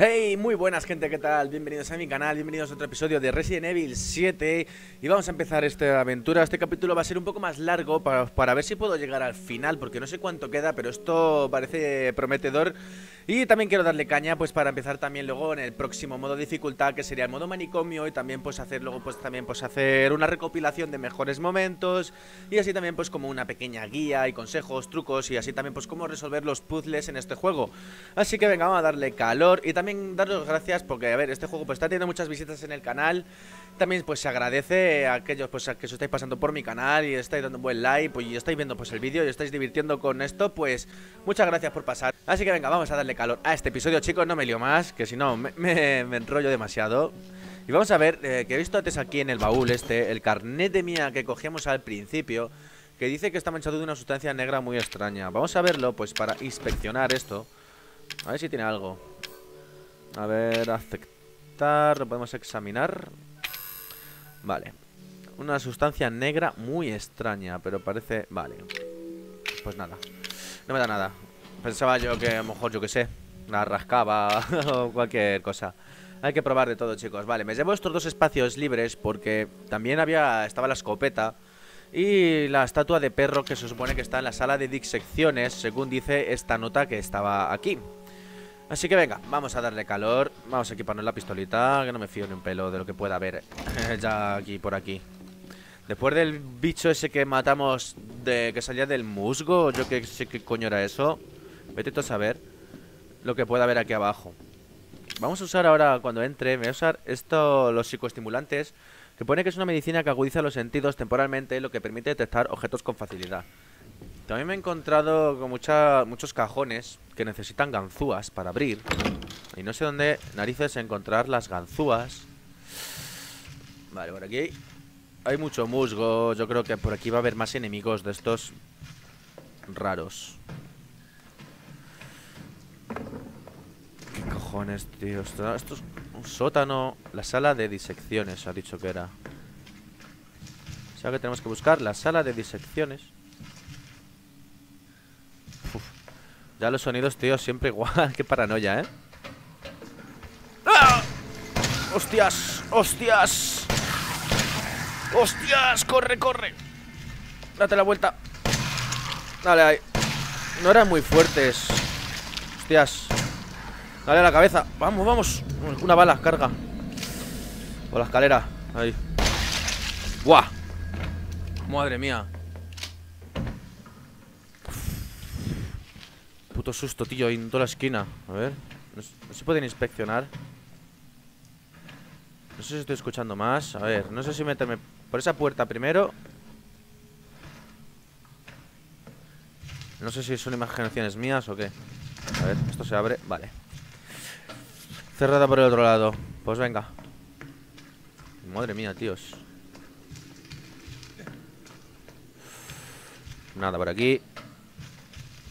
Hey, muy buenas gente, ¿qué tal? Bienvenidos a mi canal, bienvenidos a otro episodio de Resident Evil 7 Y vamos a empezar esta aventura, este capítulo va a ser un poco más largo para, para, ver si puedo llegar al final Porque no sé cuánto queda, pero esto parece prometedor Y también quiero darle caña pues para empezar también luego en el próximo modo dificultad Que sería el modo manicomio y también pues hacer luego pues también pues hacer una recopilación de mejores momentos Y así también pues como una pequeña guía y consejos, trucos y así también pues cómo resolver los puzzles en este juego Así que venga, vamos a darle calor y también daros gracias porque, a ver, este juego pues está teniendo muchas visitas en el canal. También pues se agradece a aquellos pues que os estáis pasando por mi canal y estáis dando un buen like pues, y estáis viendo pues el vídeo y estáis divirtiendo con esto, pues muchas gracias por pasar. Así que venga, vamos a darle calor a este episodio, chicos, no me lío más, que si no me, me, enrollo demasiado. Y vamos a ver, eh, que he visto antes aquí en el baúl este, el carnet de mía que cogíamos al principio, que dice que está manchado de una sustancia negra muy extraña. Vamos a verlo, pues para inspeccionar esto. A ver si tiene algo. A ver, aceptar, lo podemos examinar. Vale. Una sustancia negra muy extraña, pero parece... Vale. Pues nada. No me da nada. Pensaba yo que a lo mejor, yo que sé, la rascaba o cualquier cosa. Hay que probar de todo, chicos. Vale, me llevo estos dos espacios libres porque también había estaba la escopeta y la estatua de perro que se supone que está en la sala de disecciones, según dice esta nota que estaba aquí. Así que venga, vamos a darle calor. Vamos a equiparnos la pistolita Que no me fío ni un pelo de lo que pueda haber Ya aquí, por aquí. Después del bicho ese que matamos de Que salía del musgo Yo que sé qué coño era eso. Vete a saber Lo que pueda haber aquí abajo. Vamos a usar ahora, cuando entre voy a usar esto, los psicoestimulantes Que pone que es una medicina que agudiza los sentidos temporalmente Lo que permite detectar objetos con facilidad también me he encontrado con muchos cajones que necesitan ganzúas para abrir. Y no sé dónde narices encontrar las ganzúas. Vale, por aquí hay mucho musgo. Yo creo que por aquí va a haber más enemigos de estos raros. ¿Qué cojones, tío? Esto, esto es un sótano. La sala de disecciones ha dicho que era. O sea que tenemos que buscar la sala de disecciones. Ya los sonidos, tío, siempre igual. Qué paranoia, ¿eh? ¡Ah! ¡Hostias! ¡Hostias! ¡Hostias! ¡Corre, corre! Date la vuelta Dale ahí No eran muy fuertes Hostias Dale a la cabeza Vamos, vamos Una bala, carga O la escalera Ahí ¡Buah! Madre mía Susto, tío, en toda la esquina. A ver, no, se pueden inspeccionar No sé si estoy escuchando más. A ver, no sé si meterme por esa puerta primero. No sé si son imaginaciones mías o qué. A ver, esto se abre, vale. Cerrada por el otro lado. Pues venga. Madre mía, tíos. Nada por aquí.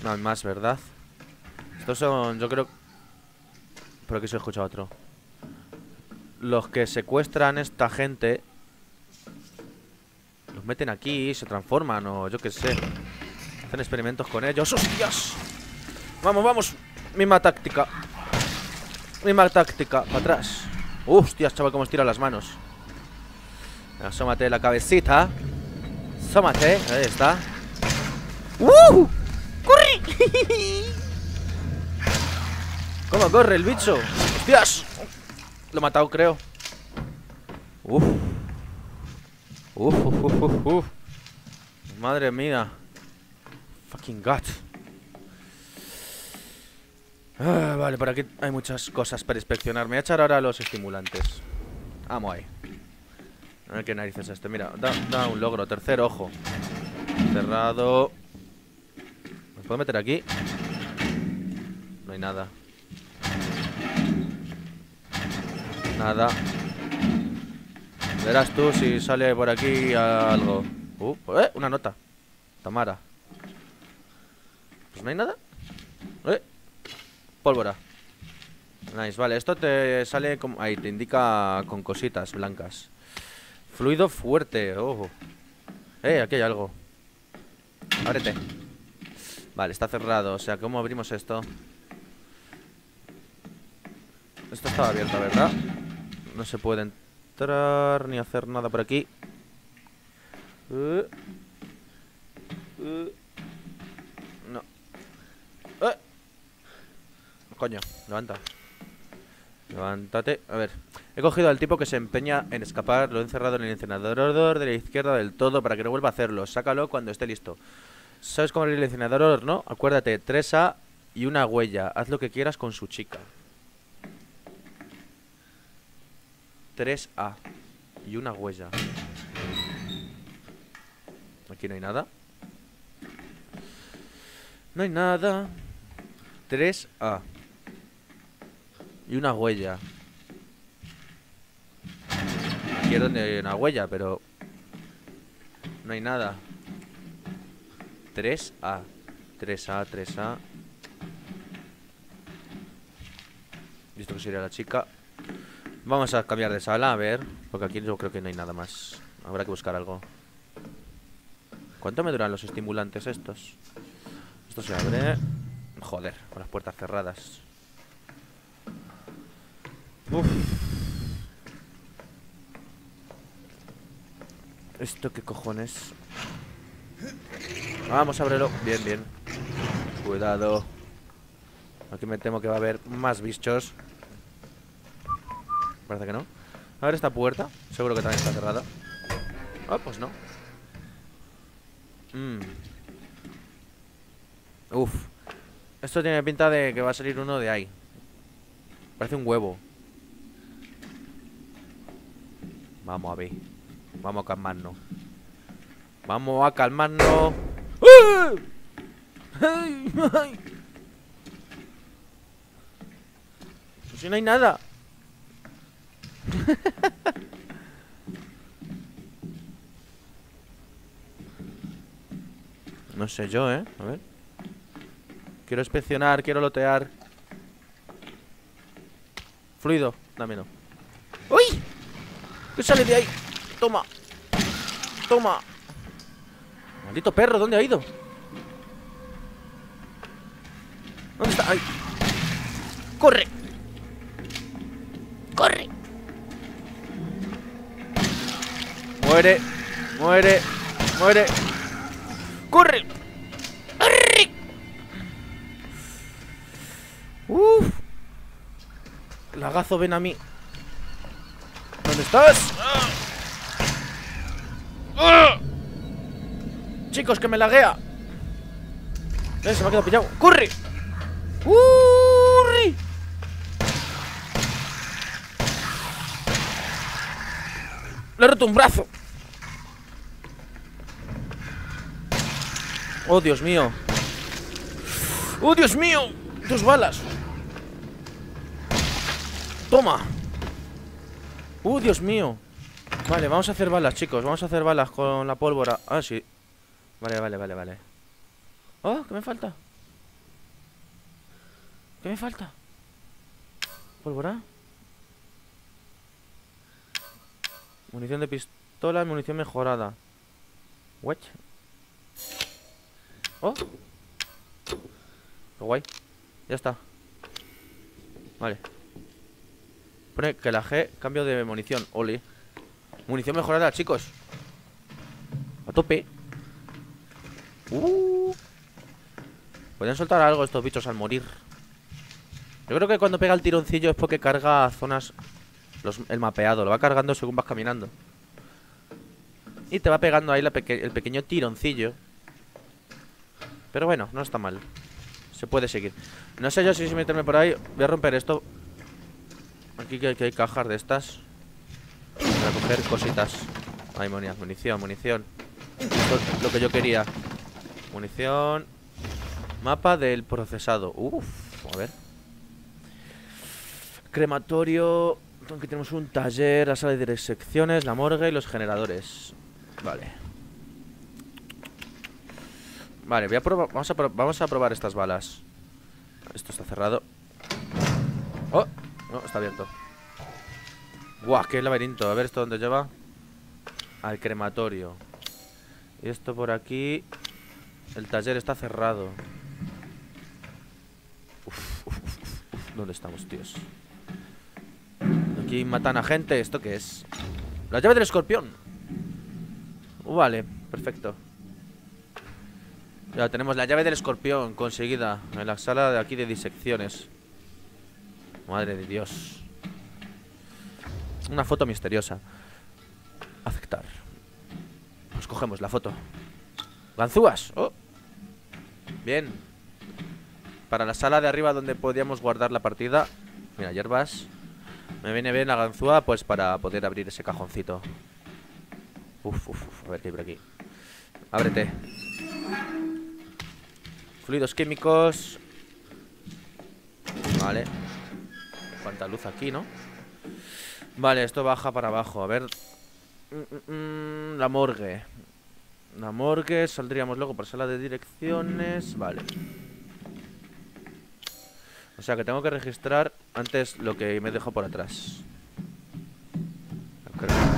No hay más, ¿verdad? Estos son, yo creo... Por aquí se escucha otro. Los que secuestran esta gente... Los meten aquí, se transforman o yo qué sé. Hacen experimentos con ellos. ¡Hostias! Vamos, vamos. Misma táctica. Misma táctica. Para atrás. ¡Hostias, chaval, cómo estira las manos! Asómate la cabecita. Asómate. Ahí está. ¡Uh! ¡Corre! ¿Cómo corre el bicho? ¡Hostias! Lo he matado, creo. Uf. Uf, uf, uf, uf, Madre mía. Fucking God. Ah, vale, por aquí hay muchas cosas para inspeccionar. Me voy a echar ahora los estimulantes. Vamos ahí. A ver qué narices es este. Mira, da, da un logro. Tercer ojo. Cerrado. ¿Me puedo meter aquí? No hay nada. Nada. Verás tú si sale por aquí algo. Uh, eh, una nota. Tamara. Pues no hay nada. Eh. Pólvora. Nice, vale, esto te sale como... Ahí, te indica con cositas blancas. Fluido fuerte, ojo. Eh, aquí hay algo. Ábrete. Vale, está cerrado. O sea, ¿cómo abrimos esto? Esto estaba abierto, ¿verdad? No se puede entrar ni hacer nada por aquí. Uh. Uh. No. ¡Eh! Coño, levanta. Levántate. A ver. He cogido al tipo que se empeña en escapar. Lo he encerrado en el incinerador de la izquierda del todo para que no vuelva a hacerlo. Sácalo cuando esté listo. ¿Sabes cómo abrir el incinerador, no? Acuérdate, 3A y una huella. Haz lo que quieras con su chica. 3A y una huella. Aquí no hay nada. No hay nada. 3A. Y una huella. Aquí es donde hay una huella, pero... No hay nada. 3A. 3A, 3A. Visto que sería la chica. Vamos a cambiar de sala, a ver. Porque aquí yo creo que no hay nada más. Habrá que buscar algo. ¿Cuánto me duran los estimulantes estos? Esto se abre. Joder, con las puertas cerradas. Uf. ¿Esto qué cojones? Vamos, ábrelo. Bien, bien. Cuidado. Aquí me temo que va a haber más bichos. Parece que no. A ver esta puerta. Seguro que también está cerrada. Ah, pues no. Mm. Uf. Esto tiene pinta de que va a salir uno de ahí. Parece un huevo. Vamos a ver. Vamos a calmarnos. Vamos a calmarnos. ¡Ay! ¡Ay! Pues si no hay nada. No sé yo, ¿eh? A ver. Quiero inspeccionar, quiero lotear. Fluido, dámelo. ¡Uy! ¿Qué sale de ahí? Toma. Toma. Maldito perro, ¿dónde ha ido? ¿Dónde está? ¡Ay! ¡Corre! ¡Corre! Muere, muere, muere. ¡Corre! ¡Corre! ¡Uf! Lagazo, ven a mí. ¿Dónde estás? ¡Ah! Chicos, que me laguea. Eh, se me ha quedado pillado. ¡Corre! ¡Corre! Le he roto un brazo. Oh, Dios mío. Oh, Dios mío. Dos balas. Toma. Oh, Dios mío. Vale, vamos a hacer balas, chicos. Vamos a hacer balas con la pólvora. Ah, sí. Vale, vale, vale, vale. Oh, ¿qué me falta? ¿Qué me falta? ¿Pólvora? Munición de pistola, munición mejorada. What? Oh. Qué guay. Ya está. Vale. Pone que la G, cambio de munición. Oli. Munición mejorada, chicos. A tope. Uh. Pueden soltar algo estos bichos al morir. Yo creo que cuando pega el tironcillo es porque carga zonas el mapeado, lo va cargando según vas caminando. Y te va pegando ahí el pequeño tironcillo. Pero bueno, no está mal. Se puede seguir. No sé yo si meterme por ahí. Voy a romper esto. Aquí que hay, cajas de estas. Para coger cositas. Ay, munición, munición. lo que yo quería. Munición. Mapa del procesado. Uf, a ver. Crematorio. Aquí tenemos un taller, la sala de secciones, la morgue y los generadores. Vale. Vale, voy a probar, vamos, a vamos a probar estas balas. Esto está cerrado. ¡Oh! No, está abierto. ¡Guau! ¡Qué laberinto! A ver esto dónde lleva. Al crematorio. Y esto por aquí. El taller está cerrado. Uf, uf, ¿Dónde estamos, tíos? Aquí matan a gente. ¿Esto qué es? La llave del escorpión. vale, perfecto. Ya tenemos la llave del escorpión conseguida en la sala de aquí de disecciones. Madre de Dios. Una foto misteriosa. Aceptar. Nos cogemos la foto. Ganzúas. Oh. Bien. Para la sala de arriba donde podíamos guardar la partida. Mira, hierbas. Me viene bien la ganzúa pues para poder abrir ese cajoncito. Uf, uf, uf. A ver qué aquí. Ábrete. Fluidos químicos. Vale. Cuánta luz aquí, ¿no? Vale, esto baja para abajo. A ver. Mm, mm, mm, la morgue. La morgue. Saldríamos luego por sala de direcciones. Vale. O sea que tengo que registrar antes lo que me dejo por atrás.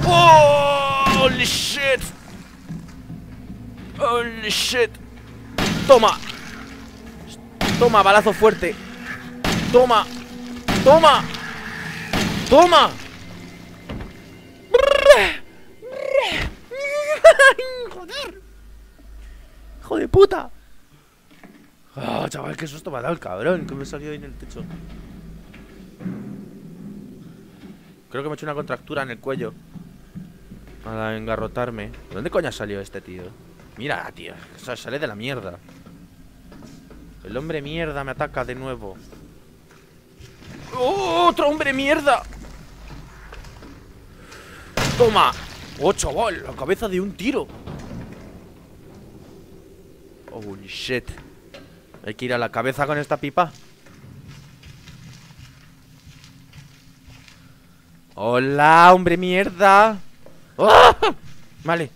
¡Oh! ¡Holy shit! ¡Holy shit! ¡Toma! Toma, balazo fuerte. Toma. Toma. Toma. Joder. Hijo de puta. Ah, chaval, qué susto me ha dado el cabrón que me salió ahí en el techo. Creo que me he hecho una contractura en el cuello. Para engarrotarme. ¿Dónde coño salió este tío? Mira, tío. Sale de la mierda. El hombre mierda me ataca de nuevo. ¡Oh, ¡Otro hombre mierda! ¡Toma! ¡Oh, chaval! La cabeza de un tiro. Holy shit. Hay que ir a la cabeza con esta pipa. Hola, hombre mierda. ¡Oh! Vale.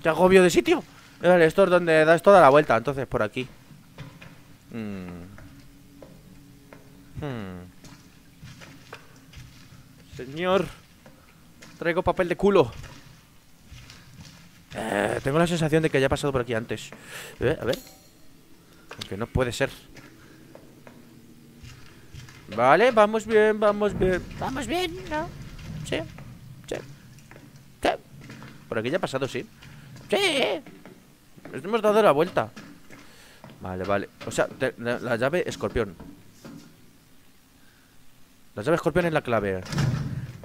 ¡Qué agobio de sitio! Vale, esto es donde das toda la vuelta, entonces por aquí. Hmm. Hmm. Señor, traigo papel de culo. Eh, tengo la sensación de que haya he pasado por aquí antes. Eh, a ver. Aunque no puede ser. Vale, vamos bien, vamos bien. Vamos bien, ¿no? Sí, sí. sí. Por aquí ya ha pasado, sí. Sí. Hemos dado la vuelta. Vale, vale. O sea, la, llave escorpión. La llave escorpión es la clave.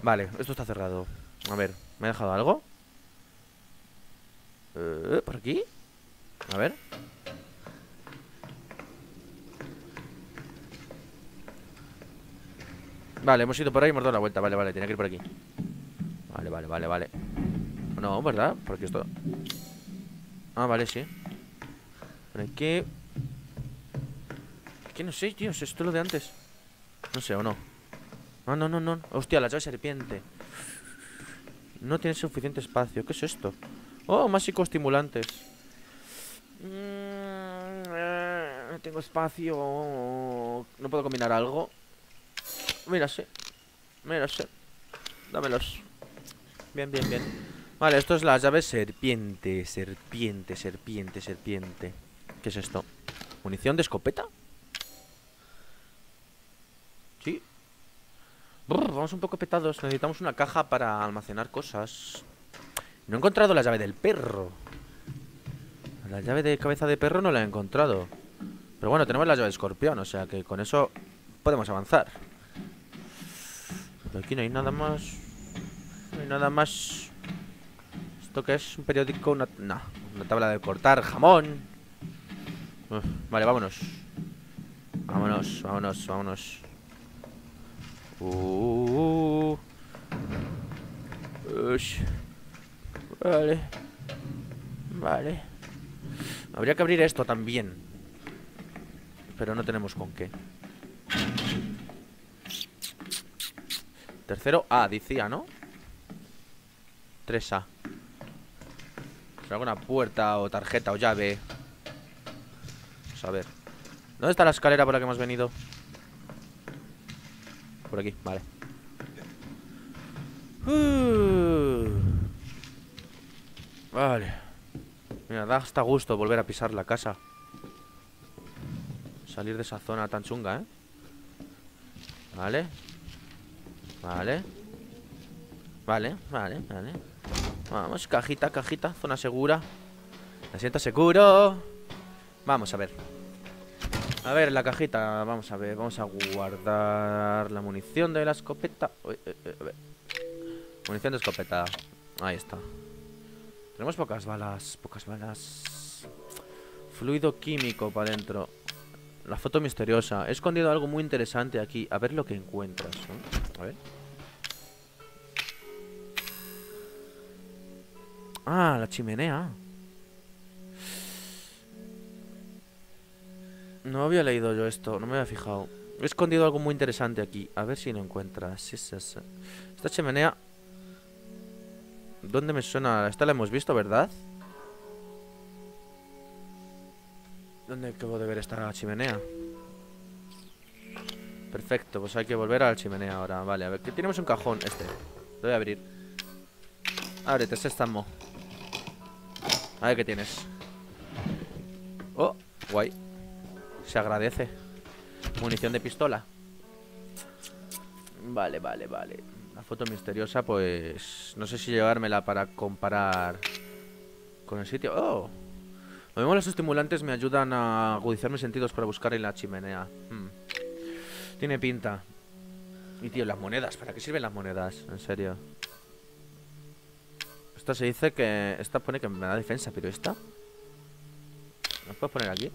Vale, esto está cerrado. A ver, ¿me ha dejado algo? Eh, ¿Por aquí? A ver. Vale, hemos ido por ahí y hemos dado la vuelta. Vale, vale, tiene que ir por aquí. Vale, vale, vale, vale. No, ¿verdad? Porque esto... Ah, vale, sí Por aquí ¿Qué no sé, tío? ¿Es lo de antes? No sé, ¿o no? Ah, no, no, no Hostia, la llave serpiente No tiene suficiente espacio ¿Qué es esto? Oh, más psicoestimulantes mm, No tengo espacio ¿No puedo combinar algo? Mira, sí Mira, sí Dámelos Bien, bien, bien Vale, esto es la llave serpiente Serpiente, serpiente, serpiente. ¿Qué es esto? ¿Munición de escopeta? Sí. Vamos un poco petados. Necesitamos una caja para almacenar cosas. No he encontrado la llave del perro. La llave de cabeza de perro no la he encontrado. Pero bueno, tenemos la llave de escorpión O sea que con eso podemos avanzar. Aquí no hay nada más. No hay nada más ¿Esto qué es? ¿Un periódico? Una, no, una tabla de cortar jamón Vale, vámonos Vámonos, vámonos, vámonos uh, Vale Vale Habría que abrir esto también Pero no tenemos con qué Tercero A, decía, ¿no? 3A alguna puerta o tarjeta o llave Vamos a ver ¿Dónde está la escalera por la que hemos venido? Por aquí, vale uh. Vale Mira, da hasta gusto volver a pisar la casa Salir de esa zona tan chunga, ¿eh? Vale Vale. Vale, vale, vale. Vamos, cajita, cajita, zona segura. Me siento seguro. Vamos a ver. A ver, la cajita, vamos a ver, vamos a guardar la munición de la escopeta. Eh, eh, a ver. Munición de escopeta. Ahí está. Tenemos pocas balas, pocas balas. Fluido químico para adentro. La foto misteriosa. He escondido algo muy interesante aquí. A ver lo que encuentras. A ver. Ah, la chimenea. No había leído yo esto, no me había fijado. He escondido algo muy interesante aquí. A ver si lo encuentras. Esta chimenea. ¿Dónde me suena? Esta la hemos visto, ¿verdad? ¿Dónde acabo de ver esta chimenea? Perfecto, pues hay que volver a la chimenea ahora. Vale, a ver, que tenemos un cajón este. Lo voy a abrir. Ábrete, ese estamo. A ver qué tienes. Oh, guay. Se agradece. Munición de pistola. Vale, vale, vale. La foto misteriosa, pues... No sé si llevármela para comparar con el sitio. ¡Oh! Lo mismo los estimulantes me ayudan a agudizar mis sentidos para buscar en la chimenea. Hmm. Tiene pinta. Y tío, las monedas. ¿Para qué sirven las monedas? En serio. Esta se dice que... Esta pone que me da defensa, pero esta... ¿La puedes poner aquí?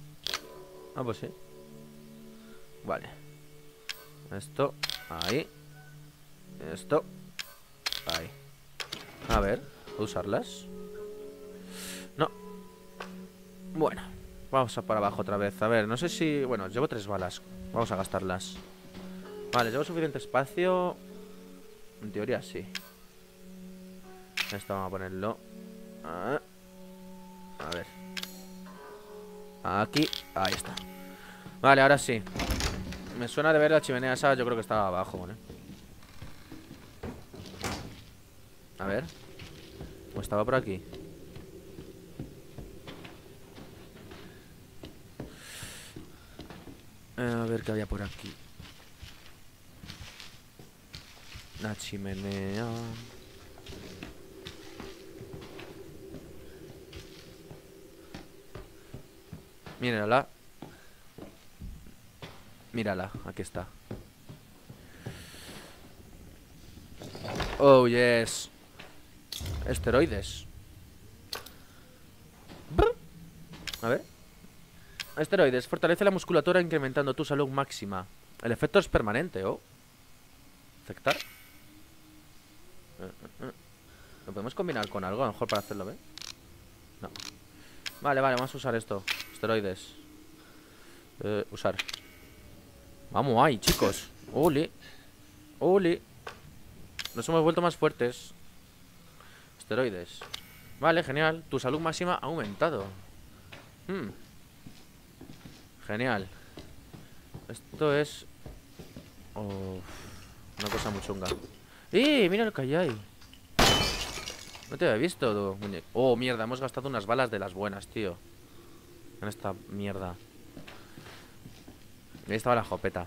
Ah, pues sí. Vale. Esto. Ahí. Esto. Ahí. A ver. ¿Puedo usarlas? No. Bueno. Vamos a para abajo otra vez. A ver, no sé si... Bueno, llevo tres balas. Vamos a gastarlas. Vale, llevo suficiente espacio. En teoría sí. Esto vamos a ponerlo. A ver. Aquí. Ahí está. Vale, ahora sí. Me suena de ver la chimenea esa. Yo creo que estaba abajo, ¿vale? A ver. O estaba por aquí. A ver qué había por aquí. La chimenea. Mírala. Mírala, aquí está. Oh, yes. Esteroides. A ver. Esteroides. Fortalece la musculatura incrementando tu salud máxima. El efecto es permanente, ¿oh? ¿Aceptar? Eh, eh, eh. ¿Lo podemos combinar con algo? A lo mejor para hacerlo, ¿ve? No. Vale, vale, vamos a usar esto. Esteroides. Eh, usar. Vamos ahí, chicos. Ole. Ole. Nos hemos vuelto más fuertes. Esteroides. Vale, genial. Tu salud máxima ha aumentado. Hmm. Genial. Esto es... una cosa muy chunga. ¡Eh! Mira lo que hay ahí. No te había visto, muñeco. Oh, mierda, hemos gastado unas balas de las buenas, tío. En esta mierda. Ahí estaba la jopeta.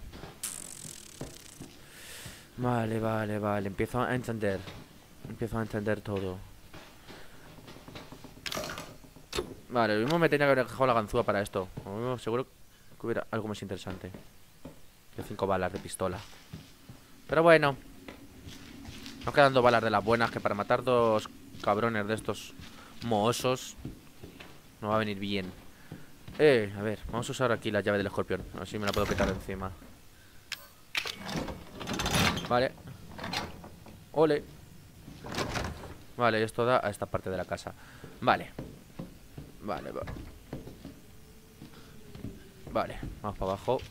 Vale, vale, vale. Empiezo a entender. Empiezo a entender todo. Vale, lo mismo me tenía que haber dejado la ganzúa para esto. seguro que hubiera algo más interesante. Que cinco balas de pistola. Pero bueno. Nos quedan dos balas de las buenas que para matar dos cabrones de estos mohosos no va a venir bien. Eh, a ver, vamos a usar aquí la llave del escorpión. A ver si me la puedo de encima. Vale. Ole. Vale, esto da a esta parte de la casa. Vale. Vale, vale. Vale, vamos para abajo.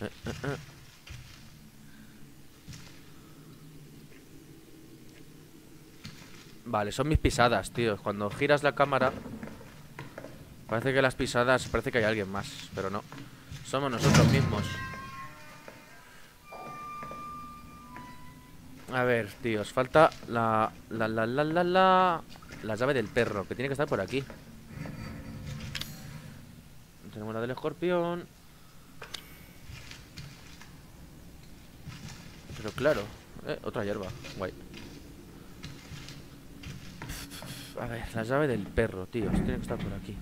Eh, eh, eh. Vale, son mis pisadas, tío. Cuando giras la cámara... Parece que las pisadas... Parece que hay alguien más, pero no. Somos nosotros mismos. A ver, tíos, falta la, la, la, la, la, la, la llave del perro, que tiene que estar por aquí. Tenemos la del escorpión. Pero claro, eh, otra hierba, guay. A ver, la llave del perro, tío. Tiene que estar por aquí.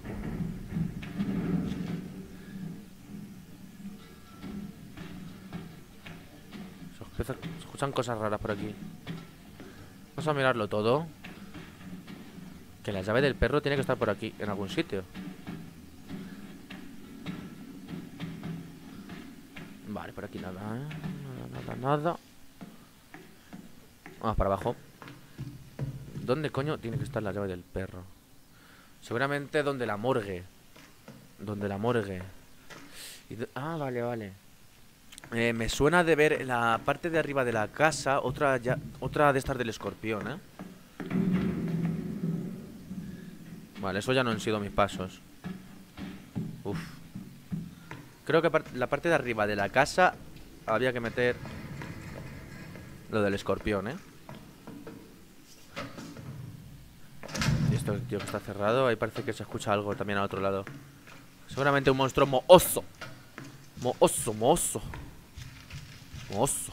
Se escuchan cosas raras por aquí. Vamos a mirarlo todo. Que la llave del perro tiene que estar por aquí, en algún sitio. Vale, por aquí nada, ¿eh? Nada, nada, nada. Vamos para abajo. ¿Dónde coño tiene que estar la llave del perro? Seguramente donde la morgue. Donde la morgue. ah, vale, vale. Eh, me suena de ver en la parte de arriba de la casa otra, ya, otra de estas del escorpión, ¿eh? Vale, eso ya no han sido mis pasos. Uf. Creo que la parte de arriba de la casa había que meter lo del escorpión, ¿eh? Esto, tío, que está cerrado. Ahí parece que se escucha algo también al otro lado. Seguramente un monstruo mooso. Mooso, mooso. Mooso.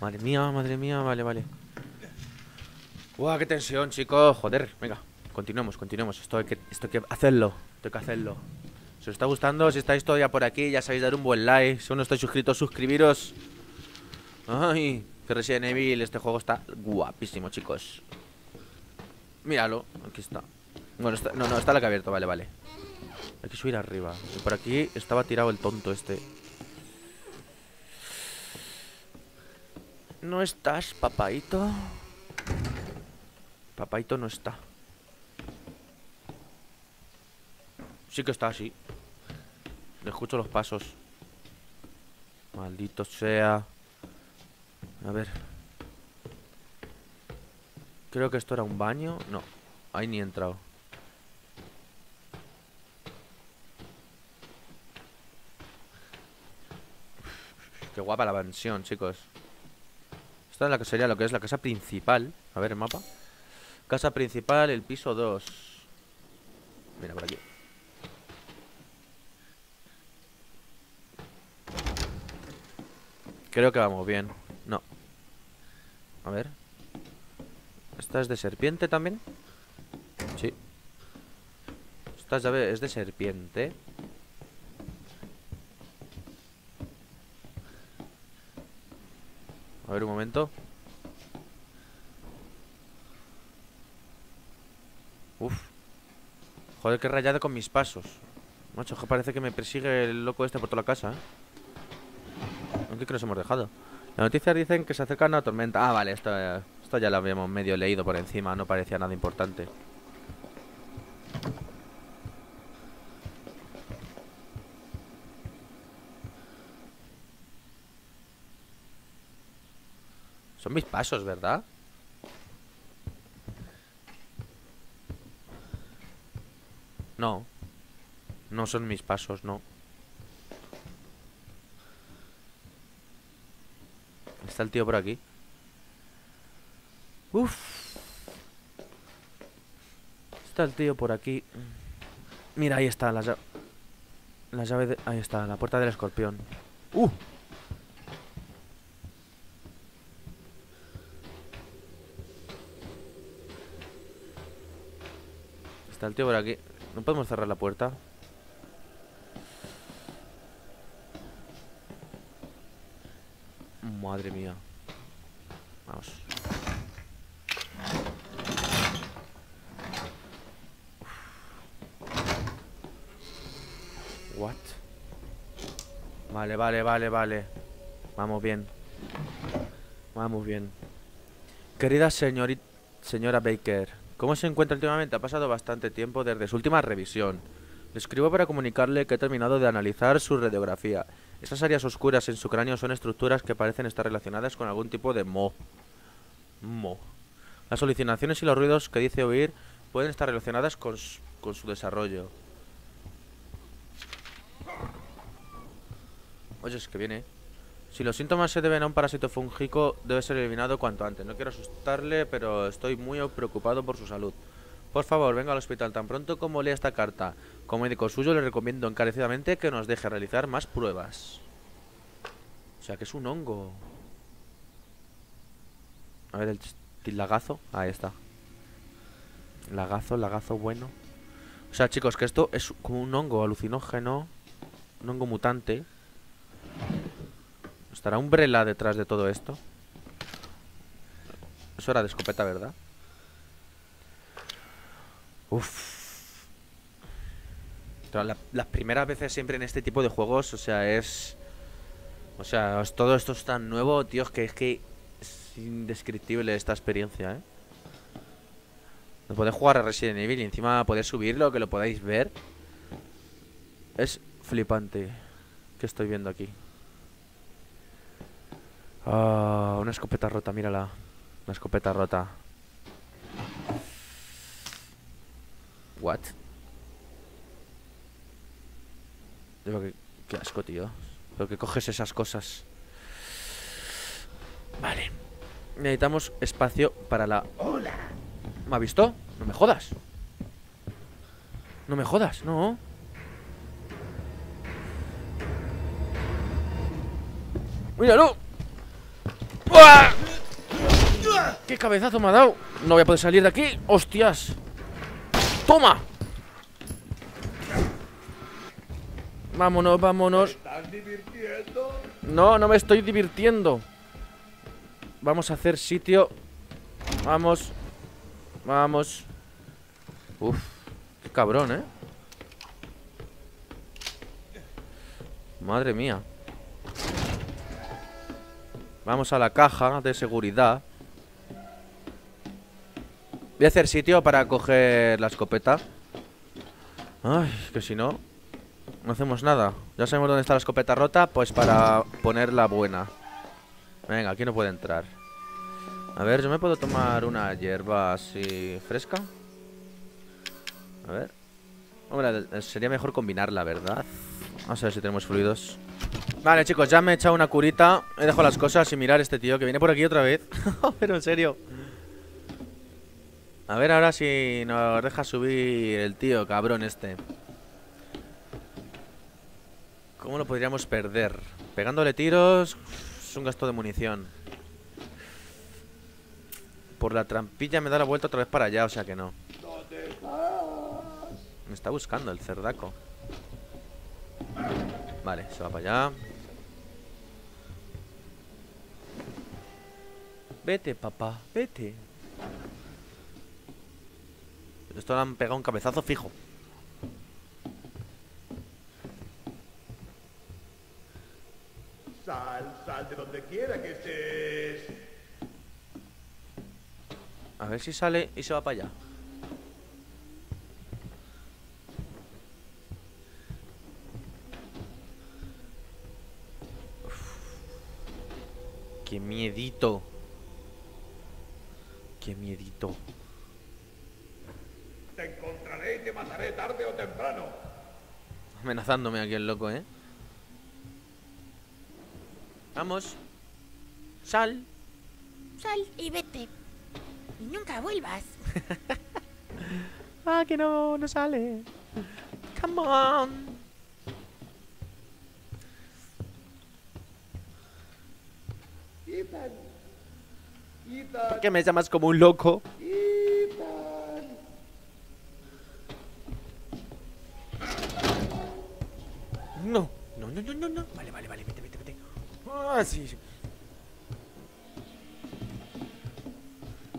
Madre mía, madre mía, vale, vale. Uah, qué tensión, chicos. Joder, venga. Continuemos, continuemos. Esto hay que, esto hay que hacerlo. Tengo que hacerlo. Si os está gustando, si estáis todavía por aquí, ya sabéis dar un buen like. Si aún no estáis suscritos, suscribiros. Ay, que Resident Evil, este juego está guapísimo, chicos. Míralo, aquí está. Bueno, no, no, está la que abierto, vale, vale. Hay que subir arriba. Y por aquí estaba tirado el tonto este. ¿No estás, papaito? Papaito no está. Sí que está así. Le escucho los pasos. Maldito sea. A ver. Creo que esto era un baño. No, ahí ni he entrado. qué guapa la mansión, chicos. Esta es la que sería lo que es la casa principal. A ver el mapa. Casa principal, el piso 2. Mira por aquí. Creo que vamos bien. No. A ver. ¿Esta es de serpiente también? Sí. Esta llave es de serpiente. A ver un momento. Uf. Joder, qué rayado con mis pasos. Macho, que parece que me persigue el loco este por toda la casa, ¿eh? que nos hemos dejado? Las noticias dicen que se acerca una tormenta. Ah, vale, esto, esto ya lo habíamos medio leído por encima, no parecía nada importante. Son mis pasos, ¿verdad? No. No son mis pasos, no. Está el tío por aquí. Uf. Está el tío por aquí. Mira, ahí está la llave. La llave de... Ahí está, la puerta del escorpión. ¡Uh! Está el tío por aquí. ¿No podemos cerrar la puerta? Madre mía. Vamos. What? Vale, vale, vale, vale. Vamos bien. Vamos bien. Querida señorita, señora Baker, ¿cómo se encuentra últimamente? Ha pasado bastante tiempo desde su última revisión. Le escribo para comunicarle que he terminado de analizar su radiografía esas áreas oscuras en su cráneo son estructuras que parecen estar relacionadas con algún tipo de mo. Mo. Las alucinaciones y los ruidos que dice oír pueden estar relacionadas con con su desarrollo. Oye, es que viene. Si los síntomas se deben a un parásito fúngico, debe ser eliminado cuanto antes. No quiero asustarle, pero estoy muy preocupado por su salud. Por favor, venga al hospital tan pronto como lea esta carta. Como médico suyo le recomiendo encarecidamente que nos deje realizar más pruebas. O sea que es un hongo. A ver el lagazo. Ahí está. Lagazo, lagazo bueno. O sea, chicos, que esto es como un hongo alucinógeno. Un hongo mutante. ¿Estará Umbrella detrás de todo esto? Eso era de escopeta, ¿verdad? Uf. las primeras veces siempre en este tipo de juegos, o sea, es... O sea, todo esto es tan nuevo, tío, que es que es indescriptible esta experiencia, ¿eh? No podéis jugar a Resident Evil y encima poder subirlo, que lo podáis ver. Es flipante. ¿Qué estoy viendo aquí? Ah, una escopeta rota, mírala. Una escopeta rota. What? Digo que... Qué asco, tío. Pero que coges esas cosas. Vale. Necesitamos espacio para la... ¡Hola! ¿Me ha visto? No me jodas. No me jodas, no. ¡Míralo! ¡Qué cabezazo me ha dado! No voy a poder salir de aquí. ¡Hostias! ¡Toma! Vámonos, vámonos. No, no me estoy divirtiendo. Vamos a hacer sitio. Vamos. Vamos. Uf, qué cabrón, ¿eh? Madre mía. Vamos a la caja de seguridad. Voy a hacer sitio para coger la escopeta. Ay, que si no, no hacemos nada. Ya sabemos dónde está la escopeta rota, pues para poner la buena. Venga, aquí no puede entrar. A ver, yo me puedo tomar una hierba así fresca. A ver. Hombre, sería mejor combinarla, ¿verdad? Vamos a ver si tenemos fluidos. Vale, chicos, ya me he echado una curita. He dejado las cosas y mirar este tío que viene por aquí otra vez. Pero en serio. A ver ahora si nos deja subir el tío, cabrón este. ¿Cómo lo podríamos perder? Pegándole tiros es un gasto de munición. Por la trampilla me da la vuelta otra vez para allá, o sea que no. Me está buscando el cerdaco. Vale, se va para allá. Vete, papá, vete. Esto le han pegado un cabezazo fijo. Sal, sal de donde quiera que estés. A ver si sale y se va para allá. Qué miedito. Qué miedito. Te encontraré y te mataré tarde o temprano. Amenazándome aquí el loco, ¿eh? Vamos. Sal. Sal y vete. Y nunca vuelvas. ah, que no, no sale. Come on. ¿Por qué me llamas como un loco? No, no, no, no, no, no. Vale, vale, vale, vete, vete, vete. Ah, sí.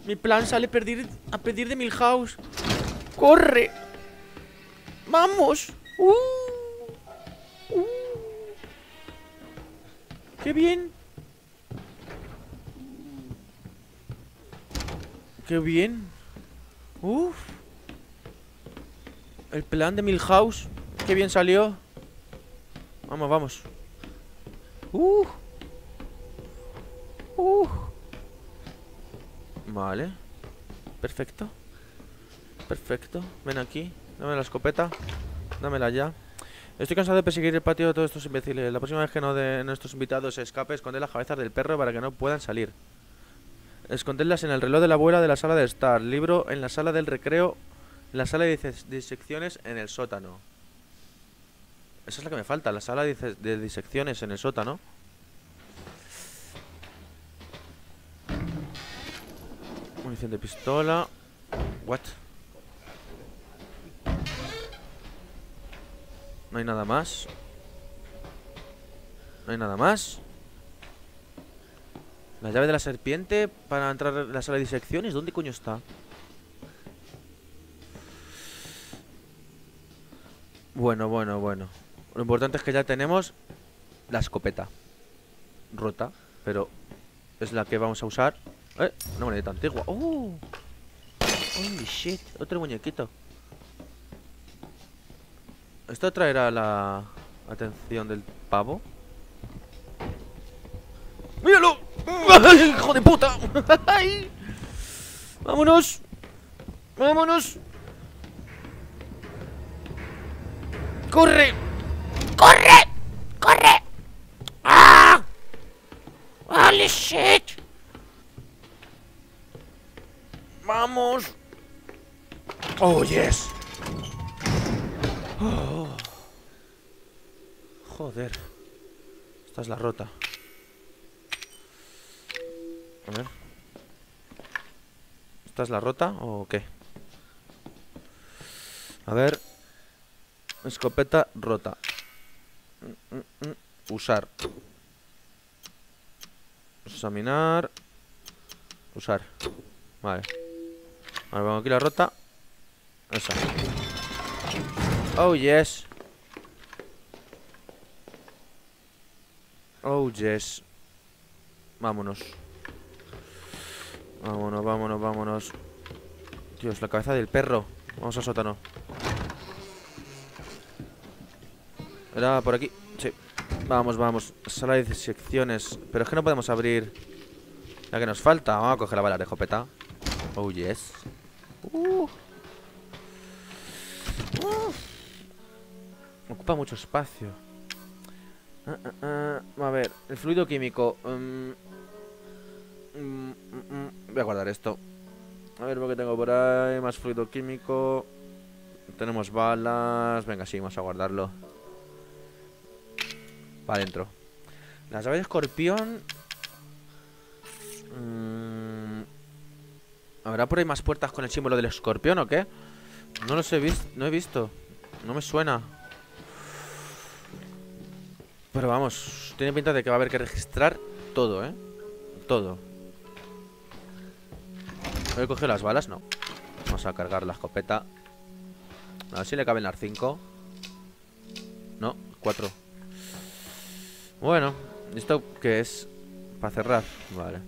Mi plan sale pedir, a pedir de Milhouse. ¡Corre! ¡Vamos! ¡Uh! ¡Uh! ¡Qué bien! ¡Qué bien! ¡Uf! El plan de Milhouse. ¡Qué bien salió! Vamos, vamos. ¡Uh! ¡Uh! Vale. Perfecto. Perfecto. Ven aquí. Dame la escopeta. Dámela ya. Estoy cansado de perseguir el patio de todos estos imbéciles. La próxima vez que no de nuestros invitados se escape, esconder las cabezas del perro para que no puedan salir. Esconderlas en el reloj de la abuela de la sala de estar. Libro en la sala del recreo. La sala de disecciones en el sótano. Esa es la que me falta, la sala de disecciones en el sótano. Munición de pistola. What? No hay nada más. No hay nada más. La llave de la serpiente para entrar en la sala de disecciones. ¿Dónde coño está? Bueno, bueno, bueno. Lo importante es que ya tenemos la escopeta. Rota, pero es la que vamos a usar. ¡Eh! Una monedita antigua. ¡Oh! ¡Holy shit! Otro muñequito. ¿Esto traerá la atención del pavo? ¡Míralo! ¡Ay, ¡Hijo de puta! ¡Vámonos! ¡Vámonos! ¡Corre! ¡Corre! ¡Corre! ¡Ah! ¡Holy shit! ¡Vamos! ¡Oh, yes! Oh. Joder. Esta es la rota. Ver. ¿Esta es la rota o qué? A ver. Escopeta rota. Usar. Examinar. Usar. Vale. Ahora vamos aquí la rota. Esa. Oh, yes. Oh, yes. Vámonos. Vámonos, vámonos, vámonos. Dios, la cabeza del perro. Vamos al sótano. Era por aquí. Sí. Vamos, vamos. Sala de secciones. Pero es que no podemos abrir. La que nos falta. Vamos a coger la bala de escopeta. Oh, yes. Uh. Uh. Ocupa mucho espacio. Ah, ah, ah. A ver, el fluido químico. mm. Voy a guardar esto. A ver lo que tengo por ahí. Más fluido químico. Tenemos balas. Venga, sí, vamos a guardarlo. Para adentro. Las llaves de escorpión. Mm, ¿Habrá por ahí más puertas con el símbolo del escorpión o qué? No los he visto, no he visto. No me suena. Pero vamos, tiene pinta de que va a haber que registrar todo, ¿eh? Todo. ¿He cogido las balas? No. Vamos a cargar la escopeta. A ver si le caben las 5. No, 4. Bueno, ¿esto qué es? Para cerrar. Vale.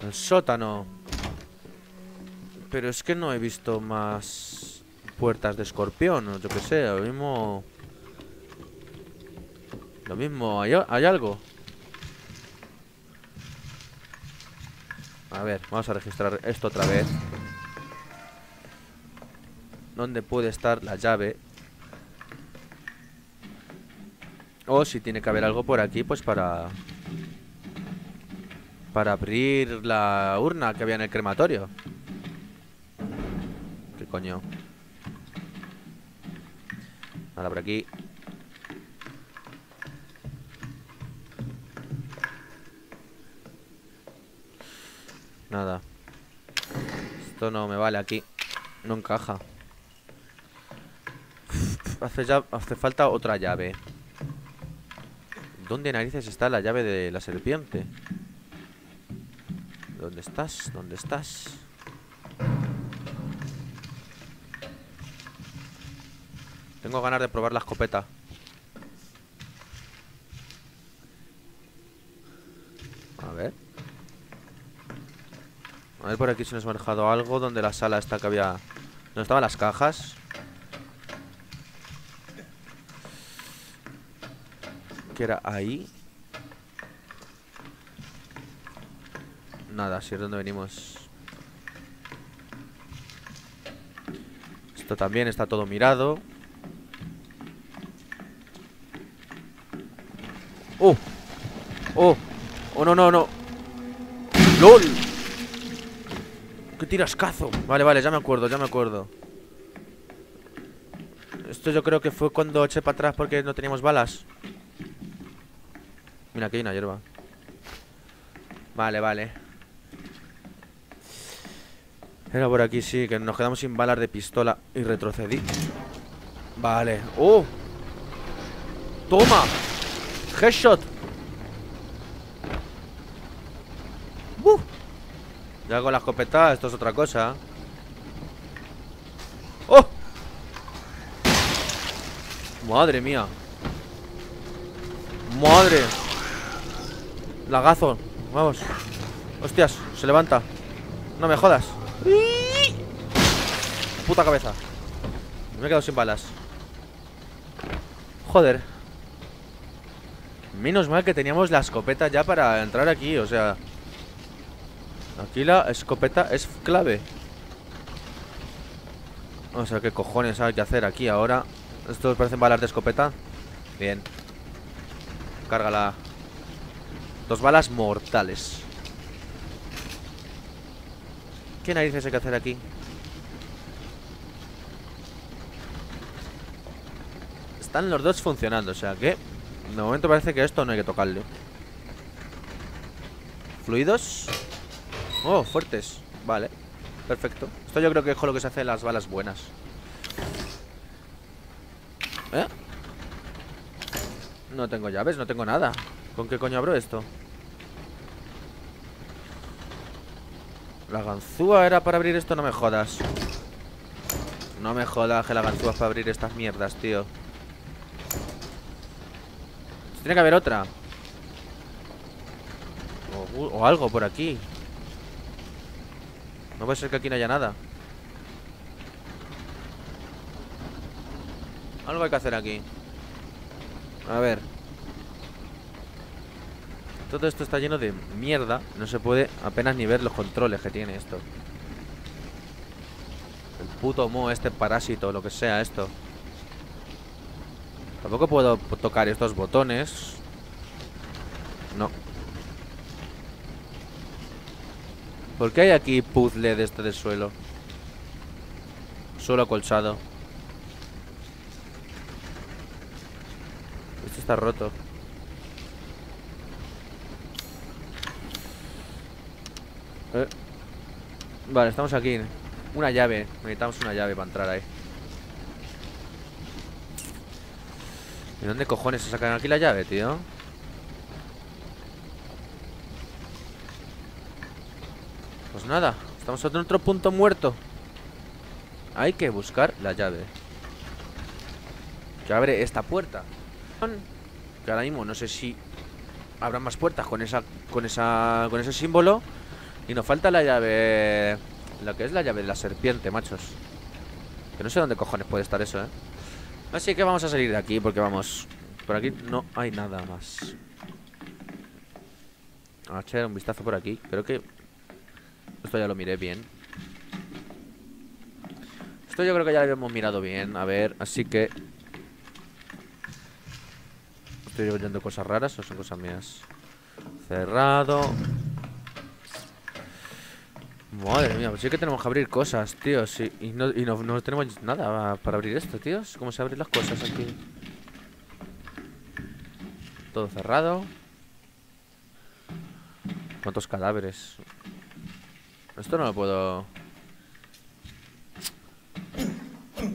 El sótano. Pero es que no he visto más puertas de escorpión, o yo qué sé, lo mismo... Lo mismo, ¿hay, hay algo? A ver, vamos a registrar esto otra vez. ¿Dónde puede estar la llave? O si tiene que haber algo por aquí, pues para... Para abrir la urna que había en el crematorio. ¿Qué coño? Nada por aquí. Nada. Esto no me vale aquí. No encaja. Hace, hace falta otra llave. ¿Dónde narices está la llave de la serpiente? ¿Dónde estás? ¿Dónde estás? Tengo ganas de probar la escopeta. A ver. A ver por aquí si nos hemos dejado algo donde la sala está que había... ¿Dónde estaban las cajas? Que era ahí. Nada, si es donde venimos. Esto también está todo mirado. ¡Oh! ¡Oh! ¡Oh, no, no, no! ¡LOL! ¡Qué tirascazo! Vale, vale, ya me acuerdo, ya me acuerdo. Esto yo creo que fue cuando eché para atrás porque no teníamos balas. Mira, aquí hay una hierba. Vale, vale. Era por aquí, sí, que nos quedamos sin balas de pistola y retrocedí. Vale. ¡Oh! ¡Toma! ¡Headshot! Ya con la escopeta esto es otra cosa. ¡Oh! Madre mía. Madre. Lagazo. Vamos. Hostias, se levanta. No me jodas. Puta cabeza. Me he quedado sin balas. Joder. Menos mal que teníamos la escopeta ya para entrar aquí, o sea... Aquí la escopeta es clave. O sea, ¿qué cojones hay que hacer aquí ahora? ¿Estos parecen balas de escopeta? Bien. Cárgala. Dos balas mortales. ¿Qué narices hay que hacer aquí? Están los dos funcionando, o sea que... De momento parece que esto no hay que tocarle. Fluidos. Oh, fuertes. Vale. Perfecto. Esto yo creo que es con lo que se hacen las balas buenas. ¿Eh? No tengo llaves, no tengo nada. ¿Con qué coño abro esto? La ganzúa era para abrir esto, no me jodas. No me jodas que la ganzúa es para abrir estas mierdas, tío. Tiene que haber otra. O algo por aquí. No puede ser que aquí no haya nada. Algo hay que hacer aquí. A ver. Todo esto está lleno de mierda. No se puede apenas ni ver los controles que tiene esto. El puto mo, este parásito, lo que sea esto. Tampoco puedo tocar estos botones. No. ¿Por qué hay aquí puzzle de este del suelo? Suelo acolchado. Esto está roto. Eh. Vale, estamos aquí. Una llave. Necesitamos una llave para entrar ahí. ¿De dónde cojones se sacan aquí la llave, tío? Pues nada, estamos en otro punto muerto. Hay que buscar la llave. Que abre esta puerta. Que ahora mismo no sé si habrá más puertas con esa con esa con ese símbolo y nos falta la llave lo que es la llave de la serpiente, machos. Que no sé dónde cojones puede estar eso, ¿eh? Así que vamos a salir de aquí porque vamos... Por aquí no hay nada más. Vamos a echar un vistazo por aquí. Creo que... Esto ya lo miré bien. Esto yo creo que ya lo habíamos mirado bien. A ver, así que... ¿Estoy oyendo cosas raras o son cosas mías? Cerrado. Madre mía, pues sí que tenemos que abrir cosas, tío sí, Y, no, y no, no tenemos nada para abrir esto, tíos ¿Cómo se abren las cosas aquí? Todo cerrado ¿Cuántos cadáveres? Esto no lo puedo...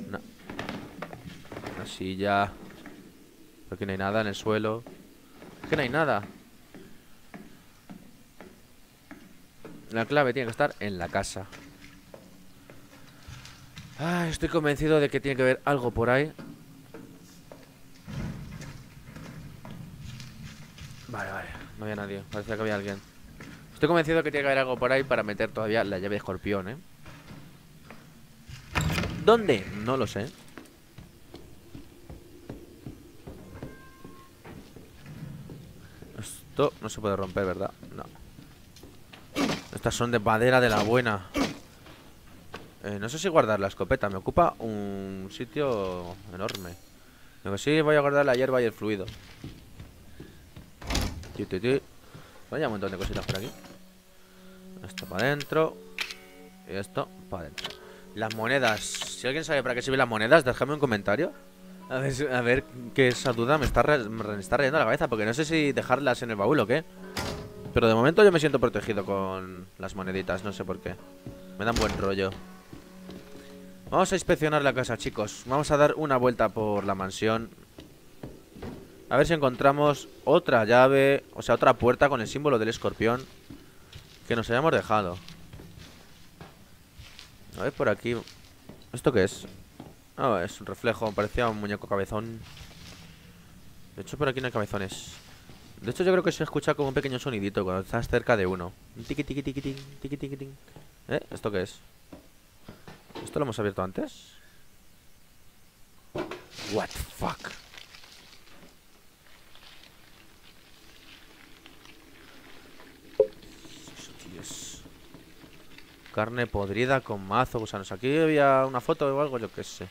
No Una silla Aquí no hay nada en el suelo Aquí no hay nada La clave tiene que estar en la casa. Ah, estoy convencido de que tiene que haber algo por ahí. Vale, vale. No había nadie. Parecía que había alguien. Estoy convencido que tiene que haber algo por ahí para meter todavía la llave de escorpión, ¿eh? ¿Dónde? No lo sé. Esto no se puede romper, ¿verdad? No. Estas son de madera de la buena. Eh, no sé si guardar la escopeta. Me ocupa un sitio enorme. Lo que sí voy a guardar la hierba y el fluido. Vaya un montón de cositas por aquí. Esto para adentro. Y esto para adentro. Las monedas. Si alguien sabe para qué sirven las monedas, déjame un comentario. A ver, a qué esa duda me está, me está rayando la cabeza. Porque no sé si dejarlas en el baúl o qué. Pero de momento yo me siento protegido con las moneditas, no sé por qué. Me dan buen rollo. Vamos a inspeccionar la casa, chicos. Vamos a dar una vuelta por la mansión. A ver si encontramos otra llave, o sea, otra puerta con el símbolo del escorpión que nos hayamos dejado. A ver por aquí. ¿Esto qué es? Ah, es un reflejo, parecía un muñeco cabezón. De hecho, por aquí no hay cabezones. De hecho, yo creo que se escucha como un pequeño sonidito cuando estás cerca de uno. Tiqui tiqui ting, tiqui tiqui ting. ¿Eh? ¿Esto qué es? ¿Esto lo hemos abierto antes? What the fuck? Eso, tíos. Carne podrida con mazo, gusanos. Aquí había una foto o algo, yo qué sé.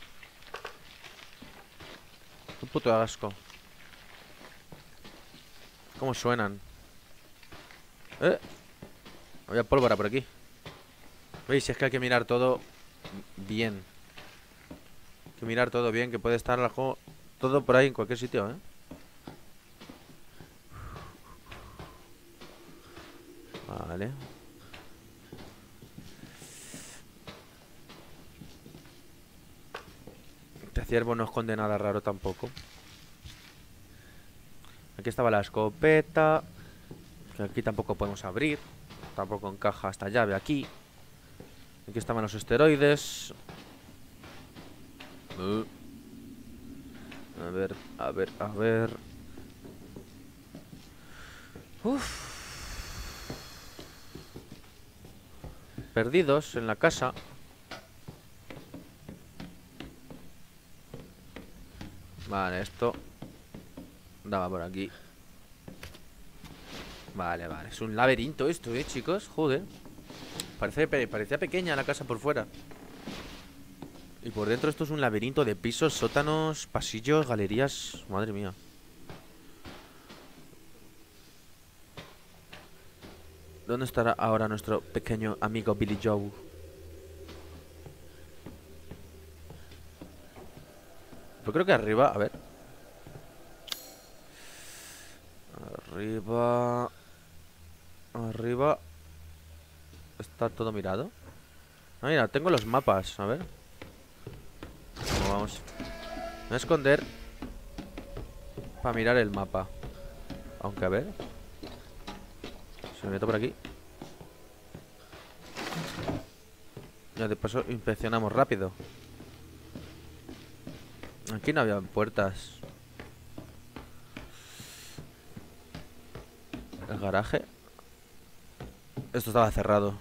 Qué puto asco. ¿Cómo suenan? ¿Eh? Había pólvora por aquí. ¿Veis? Es que hay que mirar todo bien. Hay que mirar todo bien, que puede estar algo, todo por ahí en cualquier sitio, ¿eh? Vale. Ciervo no esconde nada raro tampoco. Aquí estaba la escopeta. Que aquí tampoco podemos abrir. Tampoco encaja esta llave aquí. Aquí estaban los esteroides. Uh. A ver, a ver, a ver. Uf. Perdidos en la casa. Vale, esto daba por aquí. Vale, vale. Es un laberinto esto, eh, chicos. Joder. Parece, parecía pequeña la casa por fuera. Y por dentro esto es un laberinto de pisos, sótanos, pasillos, galerías. Madre mía. ¿Dónde estará ahora nuestro pequeño amigo Billy Joe? Yo creo que arriba, a ver. Arriba. Arriba. Está todo mirado. Ah, mira, tengo los mapas, a ver. ¿Cómo vamos? Me voy a esconder para mirar el mapa. Aunque a ver. Si me meto por aquí. Ya de paso inspeccionamos rápido. Aquí no había puertas. El garaje. Esto estaba cerrado.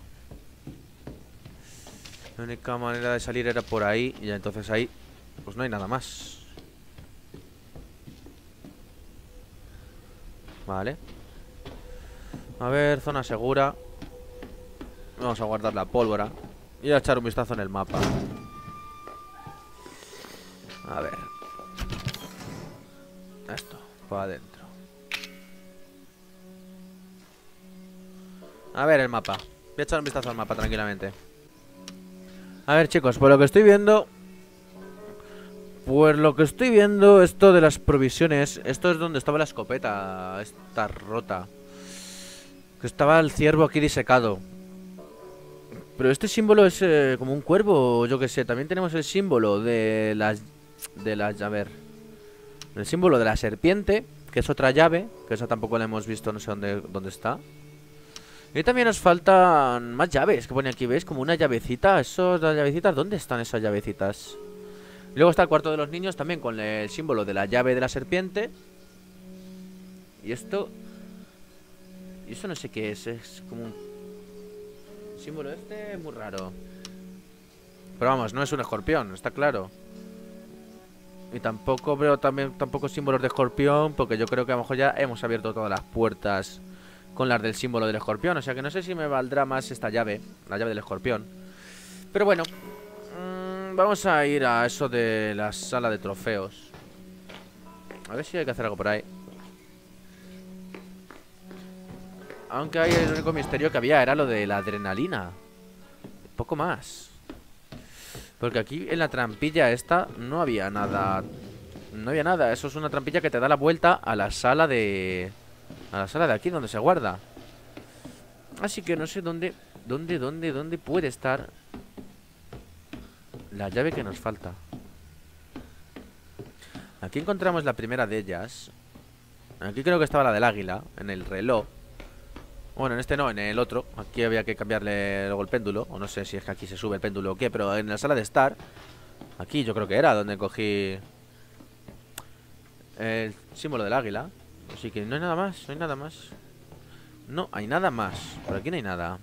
La única manera de salir era por ahí. Y entonces ahí, pues no hay nada más. Vale. A ver, zona segura. Vamos a guardar la pólvora. Y a echar un vistazo en el mapa. Adentro. A ver el mapa. Voy a echar un vistazo al mapa tranquilamente. A ver, chicos, por lo que estoy viendo. Pues lo que estoy viendo, esto de las provisiones. Esto es donde estaba la escopeta. Esta rota. Que estaba el ciervo aquí disecado. Pero este símbolo es eh, como un cuervo, yo que sé. También tenemos el símbolo de las. De las. A ver. El símbolo de la serpiente, que es otra llave. Que esa tampoco la hemos visto, no sé dónde, dónde está. Y también nos faltan más llaves que pone aquí, ¿veis? Como una llavecita. ¿Esos, las llavecitas? ¿Dónde están esas llavecitas? Luego está el cuarto de los niños también con el símbolo de la llave de la serpiente. Y esto... Y eso no sé qué es, es como un... Símbolo este es muy raro. Pero vamos, no es un escorpión, está claro. Y tampoco veo también tampoco símbolos de escorpión, porque yo creo que a lo mejor ya hemos abierto todas las puertas con las del símbolo del escorpión. O sea que no sé si me valdrá más esta llave, la llave del escorpión. Pero bueno, mm, vamos a ir a eso de la sala de trofeos. A ver si hay que hacer algo por ahí. Aunque hay el único misterio que había era lo de la adrenalina. Poco más. Porque aquí en la trampilla esta no había nada. No había nada. Eso es una trampilla que te da la vuelta a la sala de... A la sala de aquí donde se guarda. Así que no sé dónde ¿Dónde, dónde, dónde puede estar la llave que nos falta? Aquí encontramos la primera de ellas. Aquí creo que estaba la del águila, en el reloj. Bueno, en este no, en el otro. Aquí había que cambiarle luego el péndulo. O no sé si es que aquí se sube el péndulo o qué, pero en la sala de estar. Aquí yo creo que era donde cogí el símbolo del águila. Así que no hay nada más, no hay nada más. No hay nada más. Por aquí no hay nada.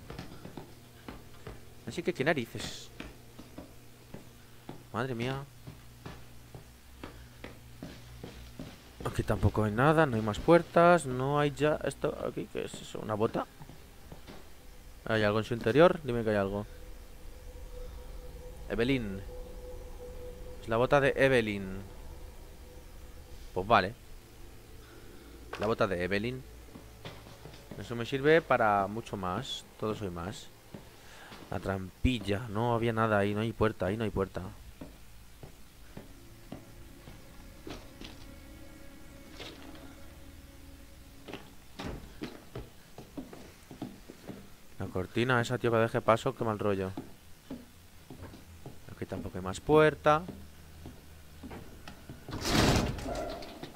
Así que qué narices. Madre mía. Aquí tampoco hay nada, no hay más puertas, no hay ya... Esto aquí, ¿qué es eso? ¿Una bota? ¿Hay algo en su interior? Dime que hay algo. Evelyn. Es la bota de Evelyn. Pues vale. La bota de Evelyn. Eso me sirve para mucho más. Todo soy más. La trampilla. No había nada ahí. No hay puerta. Ahí no hay puerta. Cortina esa, tío, que deje paso. Qué mal rollo. Aquí tampoco hay más puerta.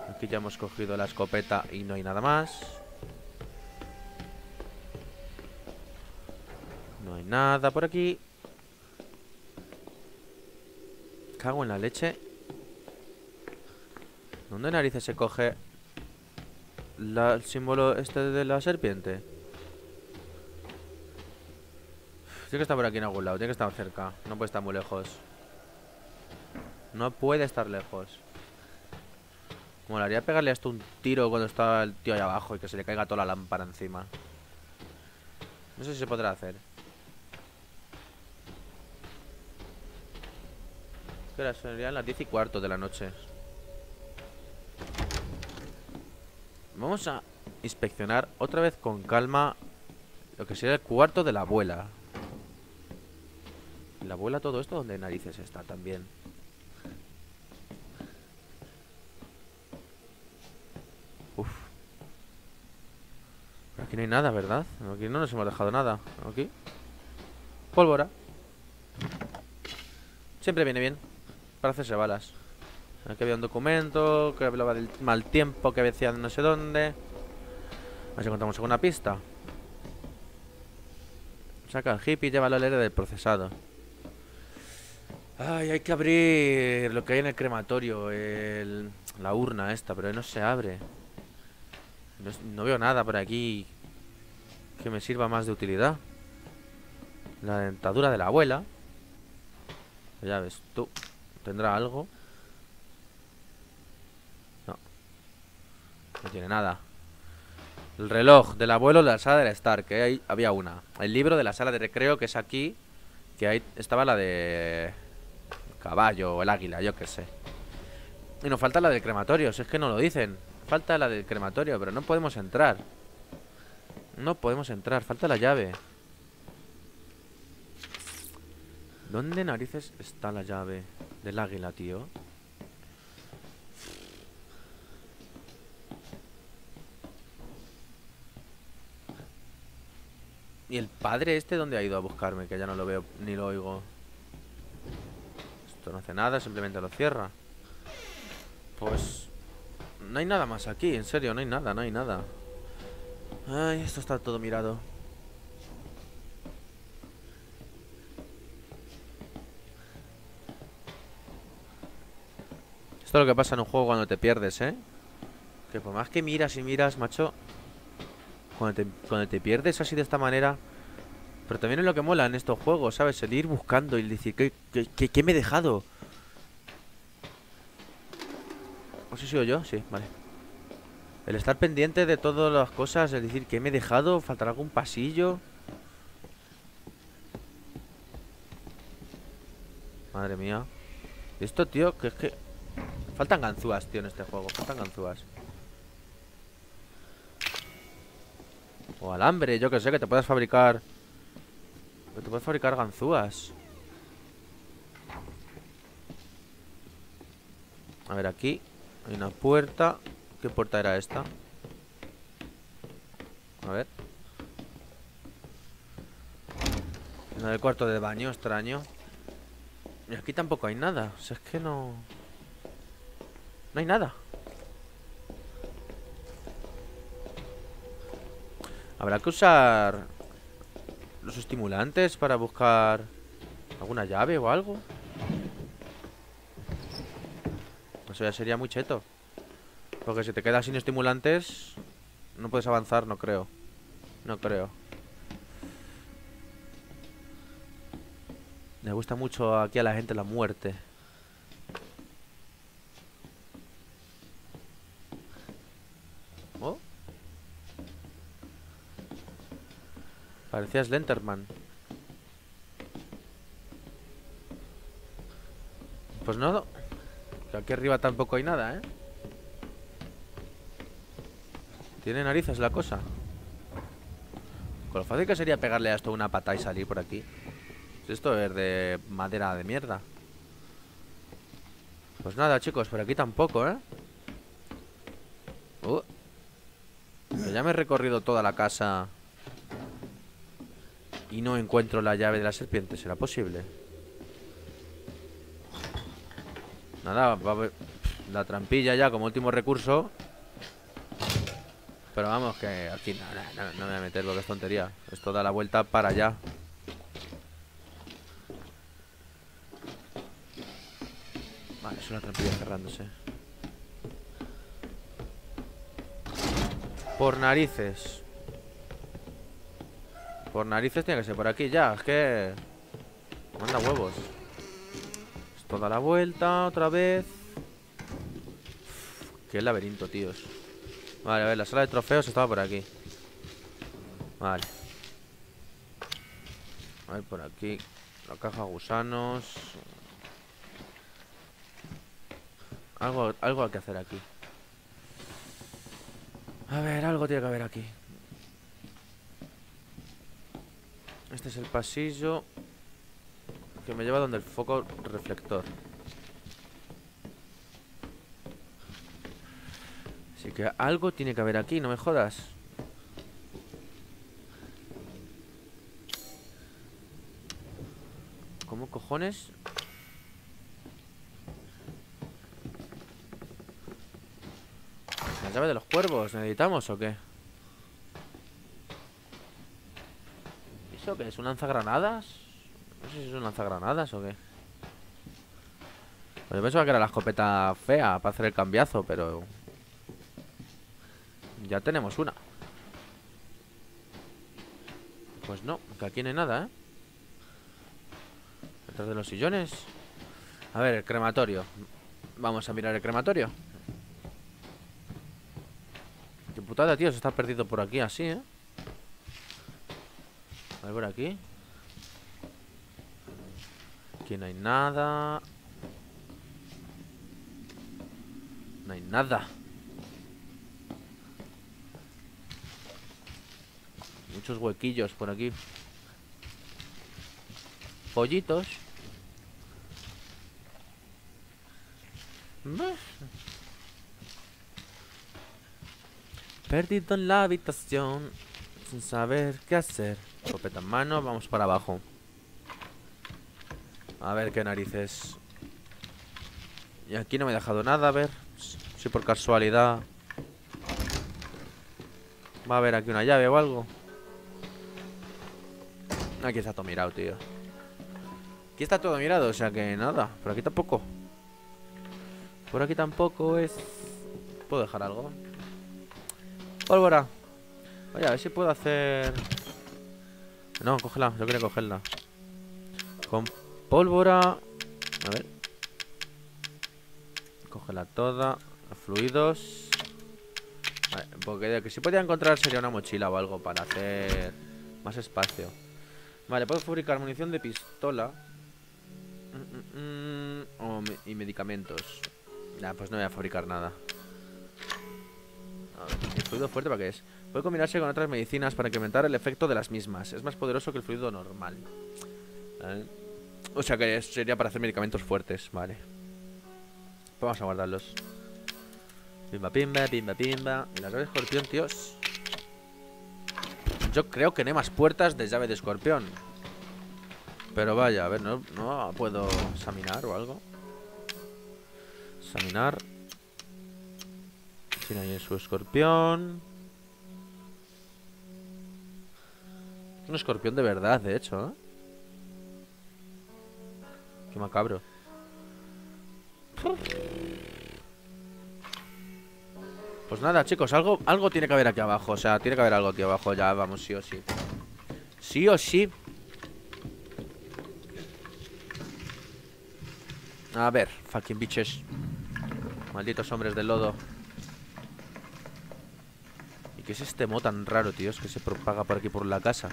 Aquí ya hemos cogido la escopeta y no hay nada más. No hay nada por aquí. Cago en la leche. ¿Dónde narices se coge el símbolo este de la serpiente? Tiene que estar por aquí en algún lado, tiene que estar cerca. No puede estar muy lejos. No puede estar lejos. Molaría pegarle a esto un tiro cuando está el tío ahí abajo y que se le caiga toda la lámpara encima. No sé si se podrá hacer. ¿Qué hora? Serían las 10 y cuarto de la noche. Vamos a inspeccionar otra vez con calma lo que sería el cuarto de la abuela. La abuela todo esto, ¿dónde narices está también? Uf. Aquí no hay nada, ¿verdad? Aquí no nos hemos dejado nada. Aquí. Pólvora. Siempre viene bien. Para hacerse balas. Aquí había un documento que hablaba del mal tiempo que decía no sé dónde. Si encontramos alguna pista. Saca el hippie y lleva la leer del procesado. Ay, hay que abrir lo que hay en el crematorio, el- la urna esta, pero no se abre. No, veo nada por aquí que me sirva más de utilidad. La dentadura de la abuela. Ya ves tú. ¿Tendrá algo? No. No tiene nada. El reloj del abuelo de la sala del Star, que ahí había una. El libro de la sala de recreo, que es aquí. Que ahí estaba la de caballo o el águila, yo qué sé. Y nos falta la del crematorio, si es que no lo dicen. Falta la del crematorio, pero no podemos entrar. No podemos entrar, falta la llave. ¿Dónde narices está la llave del águila, tío? ¿Y el padre este dónde ha ido a buscarme? Que ya no lo veo ni lo oigo. No hace nada, simplemente lo cierra. Pues... No hay nada más aquí, en serio, no hay nada, no hay nada. Ay, esto está todo mirado. Esto es lo que pasa en un juego cuando te pierdes, ¿eh? Que por más que miras y miras, macho Cuando te, cuando te pierdes así de esta manera Pero también es lo que mola en estos juegos, ¿sabes? El ir buscando y decir ¿Qué, qué, qué- me he dejado? ¿No sé si sido yo? Sí, vale El estar pendiente de todas las cosas El decir ¿qué me he dejado? ¿Faltará algún pasillo? Madre mía Esto, tío, que es que Faltan ganzúas, tío, en este juego. Faltan ganzúas. O alambre, yo que sé, que te puedas fabricar. Que te puedes fabricar ganzúas. A ver, aquí hay una puerta. ¿Qué puerta era esta? A ver. En el cuarto de baño, extraño. Y aquí tampoco hay nada. O sea, es que no... No hay nada. Habrá que usar los estimulantes para buscar alguna llave o algo. Eso ya sería muy cheto. Porque si te quedas sin estimulantes, no puedes avanzar, no creo. No creo. Me gusta mucho aquí a la gente la muerte. Oh. Parecía Slenderman. Pues no. Aquí arriba tampoco hay nada, ¿eh? Tiene narices la cosa. Con lo fácil que sería pegarle a esto una pata y salir por aquí. Esto es de madera de mierda. Pues nada, chicos, por aquí tampoco, ¿eh? Uh. Ya me he recorrido toda la casa y no encuentro la llave de la serpiente. ¿Será posible? Nada, va a haber la trampilla ya como último recurso. Pero vamos, que aquí no, no, no me voy a meter porque es tontería. Esto da la vuelta para allá. Vale, es una trampilla cerrándose. Por narices. Por narices tiene que ser por aquí ya. Es que... Manda huevos. Esto da la vuelta otra vez. Qué laberinto, tíos. Vale, a ver, la sala de trofeos estaba por aquí. Vale. A ver, por aquí. La caja gusanos. Algo, algo hay que hacer aquí. A ver, algo tiene que haber aquí. Este es el pasillo que me lleva donde el foco reflector. Así que algo tiene que haber aquí, no me jodas. ¿Cómo cojones? ¿La llave de los cuervos necesitamos o qué? ¿Eso qué es? ¿Un lanzagranadas? No sé si es un lanzagranadas o qué. Pues yo pensaba que era la escopeta fea para hacer el cambiazo, pero... Ya tenemos una. Pues no, que aquí no hay nada, ¿eh? Detrás de los sillones. A ver, el crematorio. Vamos a mirar el crematorio. Qué putada, tío, se está perdido por aquí así, ¿eh? Por aquí. Aquí no hay nada. No hay nada. Muchos huequillos por aquí. Pollitos. Perdido en la habitación sin saber qué hacer. Escopeta en mano, vamos para abajo. A ver qué narices. Y aquí no me he dejado nada, a ver. Si por casualidad va a haber aquí una llave o algo. Aquí está todo mirado, tío. Aquí está todo mirado, o sea que nada. Por aquí tampoco. Por aquí tampoco es... ¿Puedo dejar algo? Pólvora. Oye, a ver si puedo hacer... No, cógela, yo quería cogerla. Con pólvora... A ver. Cógela toda. Fluidos. Vale, porque que si podía encontrar sería una mochila o algo para hacer más espacio. Vale, puedo fabricar munición de pistola. Mm, mm, mm, y medicamentos. Nah, pues no voy a fabricar nada. A ver, ¿El fluido fuerte para qué es? Puede combinarse con otras medicinas para incrementar el efecto de las mismas. Es más poderoso que el fluido normal. O sea que sería para hacer medicamentos fuertes, vale. Pues vamos a guardarlos. Pimba, pimba, pimba, pimba. La llave de escorpión, tíos. Yo creo que no hay más puertas de llave de escorpión. Pero vaya, a ver, no, no puedo examinar o algo. Examinar. Tiene ahí su escorpión. Es un escorpión de verdad, de hecho, ¿eh? Qué macabro. Pues nada, chicos, algo, algo tiene que haber aquí abajo. O sea, tiene que haber algo aquí abajo. Ya vamos, sí o sí. Sí o sí. A ver, fucking bitches. Malditos hombres del lodo. ¿Y qué es este mo tan raro, tío? Es que se propaga por aquí por la casa.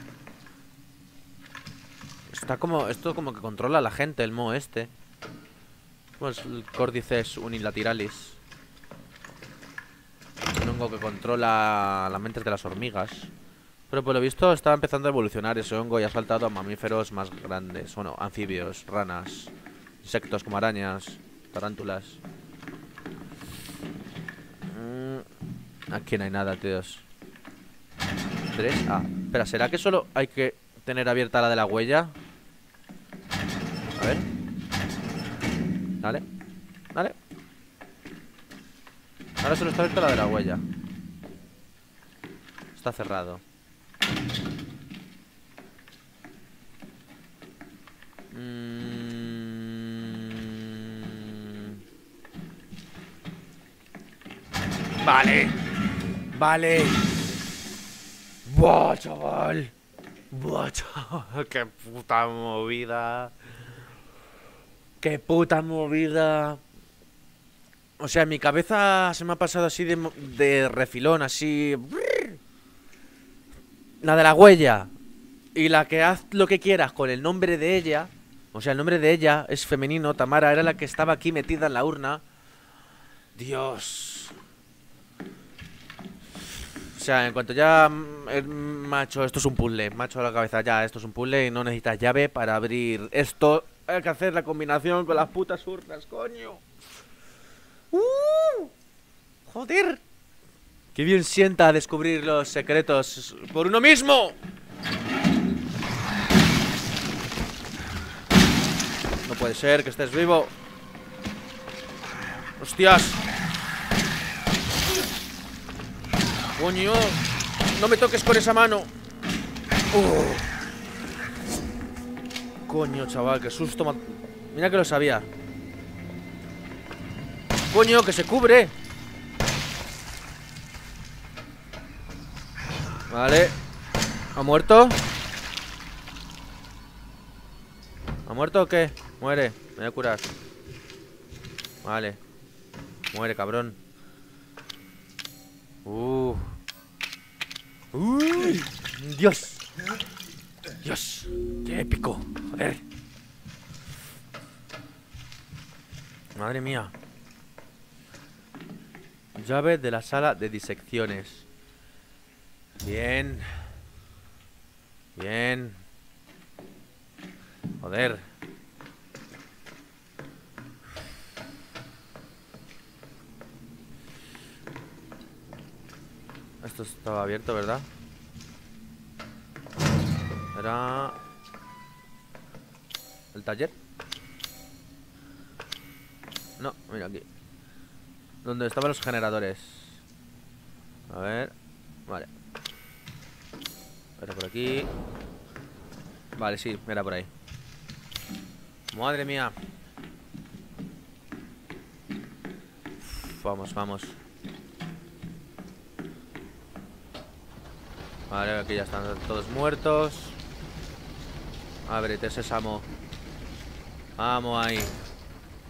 Está como... Esto como que controla a la gente, el mo este. Pues el Cordyceps unilateralis. Un hongo que controla las mentes de las hormigas. Pero por lo visto estaba empezando a evolucionar ese hongo y ha saltado a mamíferos más grandes. Bueno, anfibios, ranas, insectos como arañas, tarántulas. Mm, aquí no hay nada, tíos. Tres. Ah, espera, ¿será que solo hay que tener abierta la de la huella? A ver. Dale. Dale. Ahora solo está abierta la de la huella. Está cerrado. Mm. Vale. Vale. Buah, chaval. Buah, chaval. Qué puta movida. Qué puta movida. O sea, mi cabeza se me ha pasado así de, de refilón, así. La de la huella. Y la que haz lo que quieras con el nombre de ella. O sea, el nombre de ella es femenino. Tamara era la que estaba aquí metida en la urna. Dios. O sea, en cuanto ya mm, el macho, esto es un puzzle, macho a la cabeza, ya, esto es un puzzle y no necesitas llave para abrir esto. Hay que hacer la combinación con las putas urnas, coño. ¡Uh! ¡Joder! ¡Qué bien sienta descubrir los secretos por uno mismo! No puede ser que estés vivo. ¡Hostias! ¡Coño! ¡No me toques con esa mano! ¡Uh! Coño, chaval, qué susto. Mira que lo sabía. Coño, que se cubre. Vale. ¿Ha muerto? ¿Ha muerto o qué? Muere. Me voy a curar. Vale. Muere, cabrón. Uh. Uy. Dios. Dios. Qué épico. Joder. Madre mía. Llave de la sala de disecciones. Bien. Bien. Joder. Esto estaba abierto, ¿verdad? Era... ¿El taller? No, mira aquí. Donde estaban los generadores. A ver. Vale. Era por aquí. Vale, sí, era por ahí. Madre mía. Vamos, vamos. Vale, aquí ya están todos muertos. Ábrete, sésamo. Vamos ahí.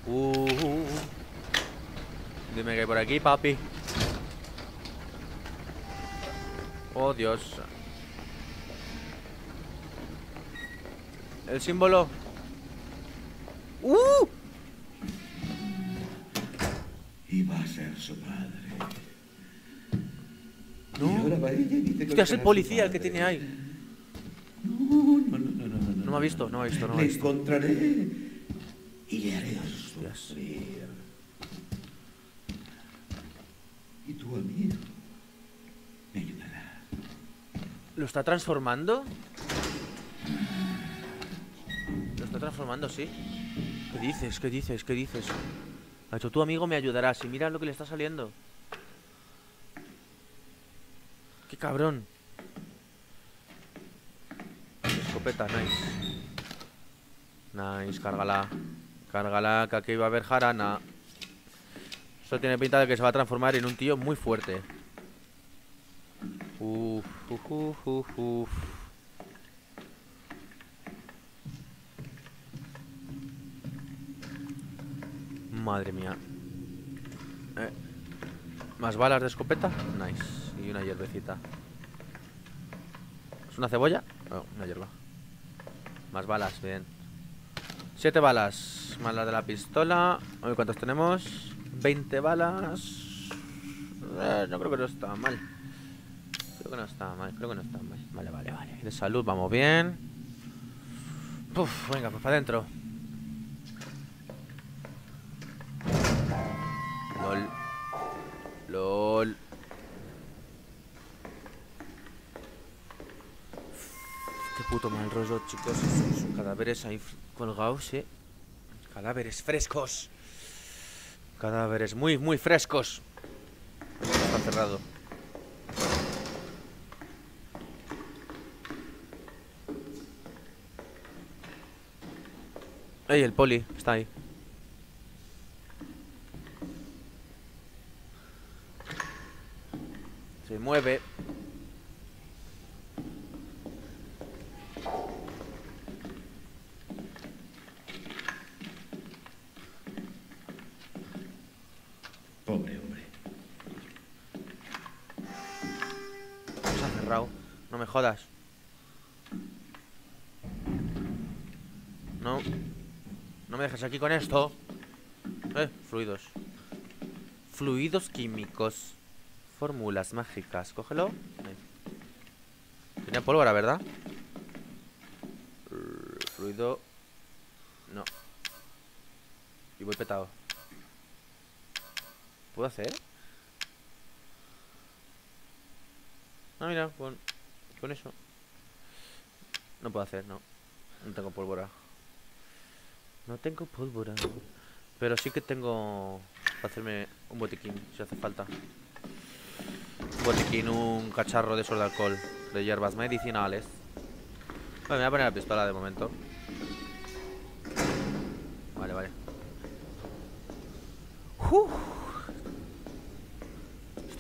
Uh, uh, uh. Dime que hay por aquí, papi. Oh, Dios. El símbolo. ¡Uh! Iba a ser su padre. Hostia, es el policía el que tiene ahí. No, no, no, no, no, no. No me ha visto, no me ha visto, no me ha Le visto. encontraré y le haré sufrir. Y tu amigo me ayudará. ¿Lo está transformando? está transformando, sí. ¿Qué dices? ¿Qué dices? ¿Qué dices? Ha dicho, tu amigo me ayudarás. Y mira lo que le está saliendo. ¡Qué cabrón! Escopeta, nice. Nice, cárgala. Cárgala, que aquí va a haber jarana. Eso tiene pinta de que se va a transformar en un tío muy fuerte. Uf, uf, uf, uf, uf. Madre mía. Eh, ¿Más balas de escopeta? Nice. Y una hierbecita. ¿Es una cebolla? No, una hierba. Más balas, bien. Siete balas. Más las de la pistola. A ver cuántas tenemos. 20 balas. Eh, no creo que no está mal. Creo que no está mal, creo que no está mal. Vale, vale, vale. De salud vamos bien. Venga, pues para adentro. Puto mal rollo, chicos. Esos cadáveres ahí colgados, eh. Cadáveres frescos. Cadáveres muy, muy frescos. Está cerrado. ¡Ey, el poli! Está ahí. Se mueve. Pobre hombre. Cerrado. No me jodas. No. No me dejes aquí con esto. Eh, fluidos. Fluidos químicos. Fórmulas mágicas. Cógelo. Tenía pólvora, ¿verdad? Fluido. No. Y voy petado. ¿Puedo hacer? Ah, mira, con, con eso. No puedo hacer, no. No tengo pólvora. No tengo pólvora. Pero sí que tengo para hacerme un botiquín, si hace falta. Un botiquín, un cacharro de esos de alcohol, de hierbas medicinales. Bueno, me voy a poner la pistola de momento. Vale, vale. Uf.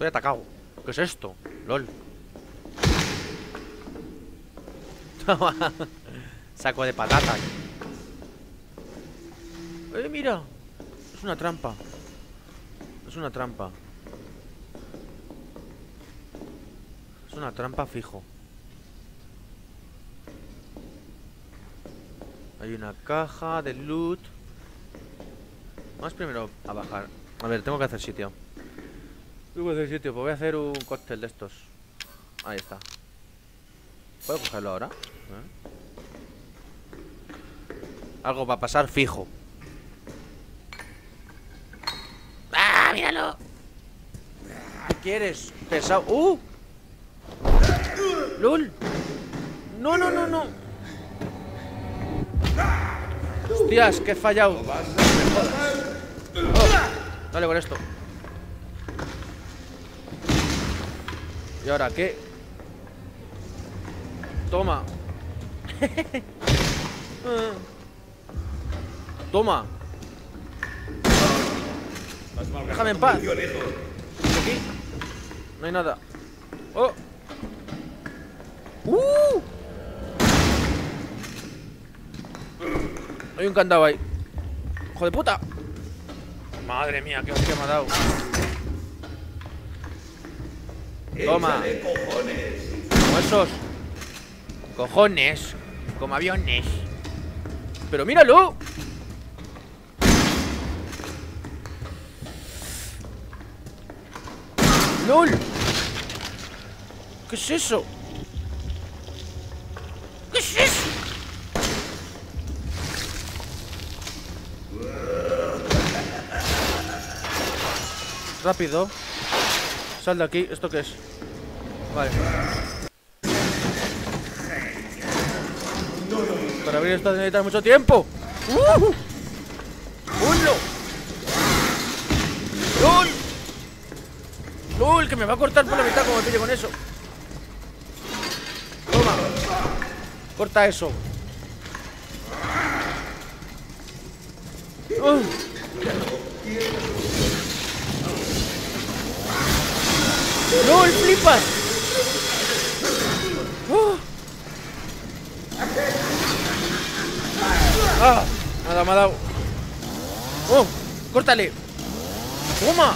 Estoy atacado. ¿Qué es esto? LOL. Saco de patatas. Eh, mira. Es una trampa. Es una trampa. Es una trampa fijo. Hay una caja de loot. Vamos primero a bajar. A ver, tengo que hacer sitio. Que hacer sitio, pues voy a hacer un cóctel de estos. Ahí está. ¿Puedo cogerlo ahora? ¿Eh? Algo va a pasar fijo. ¡Ah, míralo! ¿Qué quieres? Pesado. ¡Uh! ¡Lul! No, no, no, no. Hostias, que he fallado. Oh, dale con esto. ¿Y ahora qué? Toma. Toma. Déjame en paz. Aquí. No hay nada. ¡Oh! ¡Uh! Hay un candado ahí. ¡Hijo de puta! Madre mía, qué hostia me ha dado. Toma. Como esos. Cojones. Como aviones. Pero míralo. ¡Lol! ¿Qué es eso? ¿Qué es eso? Rápido. Sal de aquí. ¿Esto qué es? Vale. Para abrir esto necesitas mucho tiempo. ¡Uh! ¡Uno! ¡Lul! ¡Lul! Que me va a cortar por la mitad como me pille con eso. Toma. Corta eso. ¡Uh! ¡Lul! ¡Flipas! ¡Uh! ¡Ah! Nada, me ha dado. ¡Oh! ¡Córtale! ¡Toma!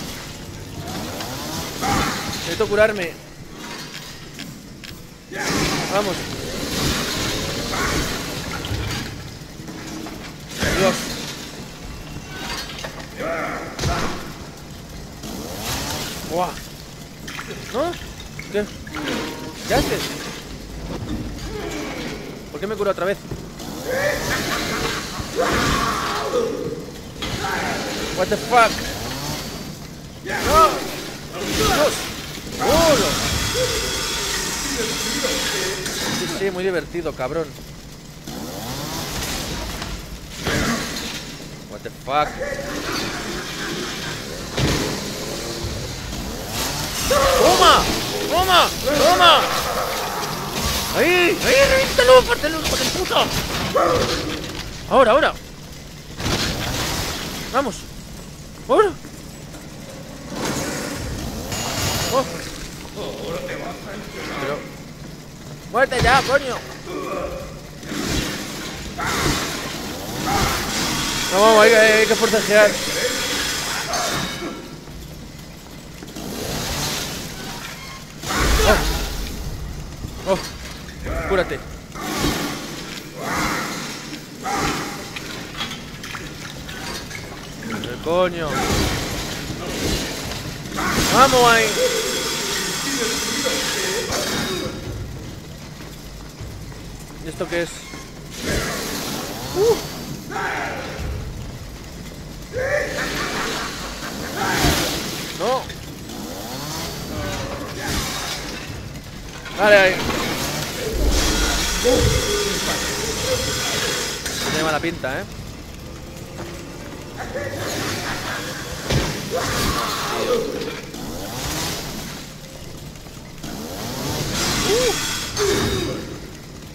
Necesito curarme. Vamos. Dios. ¡Buah! ¿No? ¿Qué? ¿Qué haces? ¿Por qué me curo otra vez? What the fuck? No. Dios. Sí, sí, muy divertido, cabrón. What the fuck? ¡Toma! ¡Toma! ¡Toma! ¡Ahí! ¡Ahí! ¡Revíntalo! ¡Pártelo, hijo de puta! ¡Ahora, ahora! ¡Vamos! ¡Ahora! ¡Oh! Pero... ¡Muerte ya, coño! No, vamos, hay que forcejear. Oh. Cúrate. El coño. Vamos ahí. ¿Y esto qué es? Uh. No. Vale, ahí. Tiene mala pinta, ¿eh?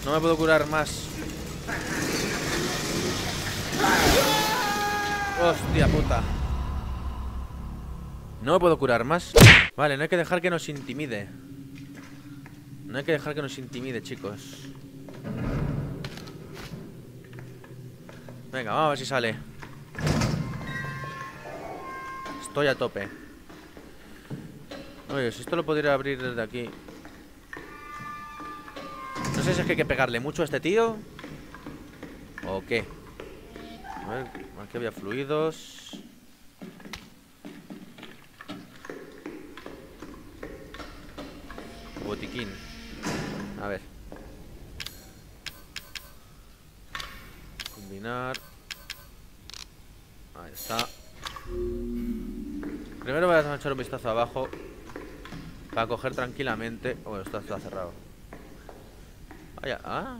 No me puedo curar más. Hostia puta. No me puedo curar más. Vale, no hay que dejar que nos intimide. No hay que dejar que nos intimide, chicos. Venga, vamos a ver si sale. Estoy a tope. Oye, si esto lo podría abrir desde aquí. No sé si es que hay que pegarle mucho a este tío. ¿O qué? A ver, aquí había fluidos. Botiquín. A ver. Ahí está. Primero voy a echar un vistazo abajo. Para coger tranquilamente. Bueno, esto está cerrado. Vaya. Ah.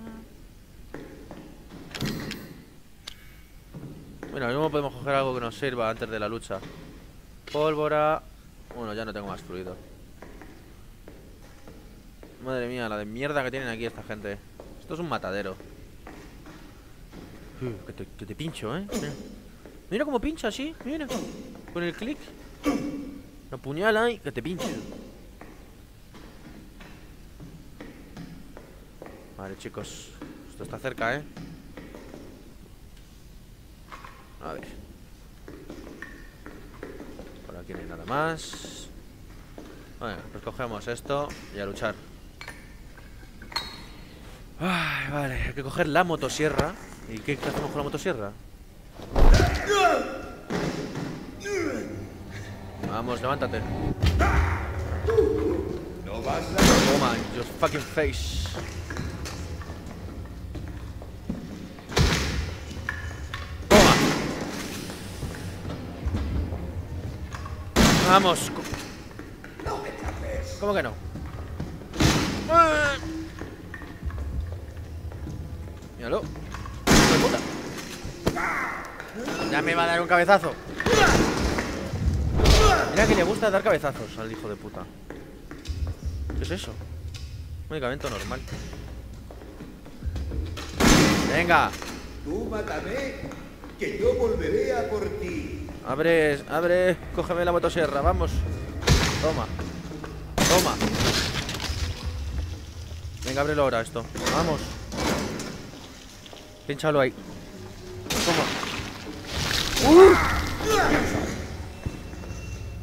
Bueno, mismo podemos coger algo que nos sirva antes de la lucha. Pólvora. Bueno, ya no tengo más fluido. Madre mía, la de mierda que tienen aquí esta gente. Esto es un matadero. Que, te, que te pincho, ¿eh? Mira. Cómo pincha así, mira. Con el clic. La puñala y que te pincho. Vale, chicos. Esto está cerca, ¿eh? A ver. Por aquí no hay nada más. Bueno, pues cogemos esto y a luchar. Vale, hay que coger la motosierra. ¿Y qué, hacemos con la motosierra? Vamos, levántate. No vas a... Toma, your fucking face. Vamos. co- ¿Cómo que no? ¡Eh! Ya me va a dar un cabezazo. Mira que le gusta dar cabezazos al hijo de puta. ¿Qué es eso? Un medicamento normal. Venga, Tú mátame, que yo volveré a por ti. abre, abre, cógeme la motosierra, vamos. Toma. Toma. Venga, ábrelo ahora esto. Vamos. Pínchalo ahí. Toma. ¡Uh!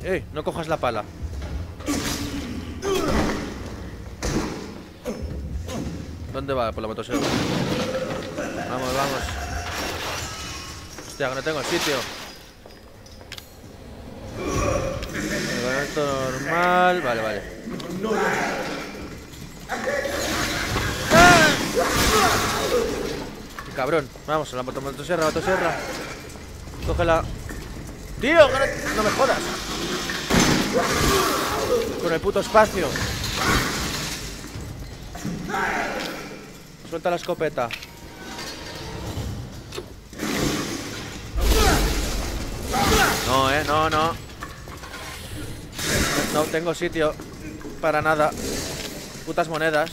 ¡Eh! No cojas la pala. ¿Dónde va? Por la motosierra. Vamos, vamos. Hostia, que no tengo sitio. Esto normal. Vale, vale. ¡Ah! Cabrón. Vamos, la moto- motosierra, motosierra. Cógela. ¡Tío! no me jodas. Con el puto espacio. Suelta la escopeta. No, eh, no, no. No tengo sitio para nada. Putas monedas.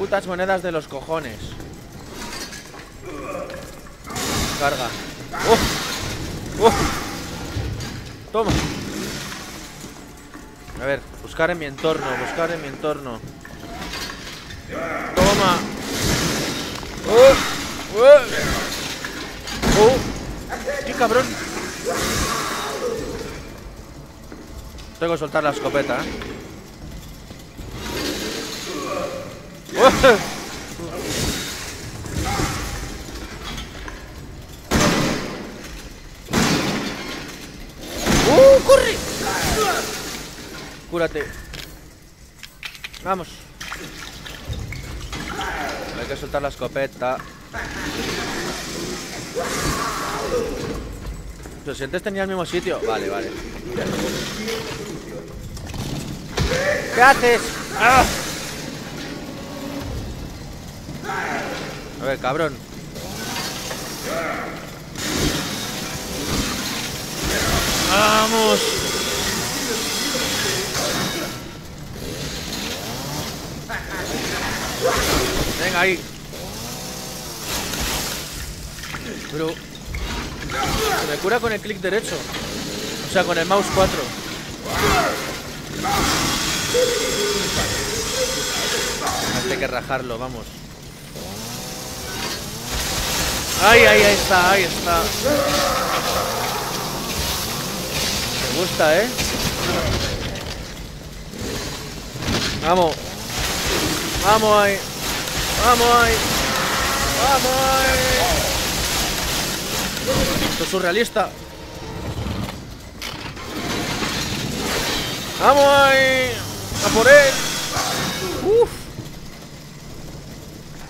Putas monedas de los cojones. Carga. ¡Uf! ¡Uf! Toma. A ver, buscar en mi entorno, buscar en mi entorno. Toma. ¡Uh! ¡Uh! ¡Qué cabrón! Tengo que soltar la escopeta, ¿eh? ¡Uh! ¡Corre! Cúrate. Vamos. Hay que soltar la escopeta. Pero si antes tenía el mismo sitio. Vale, vale. ¿Qué haces? ¡Ah! A ver, cabrón. Vamos. Venga ahí. Pero se me cura con el clic derecho. O sea, con el mouse 4. Hay que rajarlo, vamos. Ay, ay, ahí está, ahí está. Me gusta, ¿eh? Vamos. Vamos ahí. Vamos ahí. Vamos ahí. Esto es surrealista. Vamos ahí. A por él. Uf.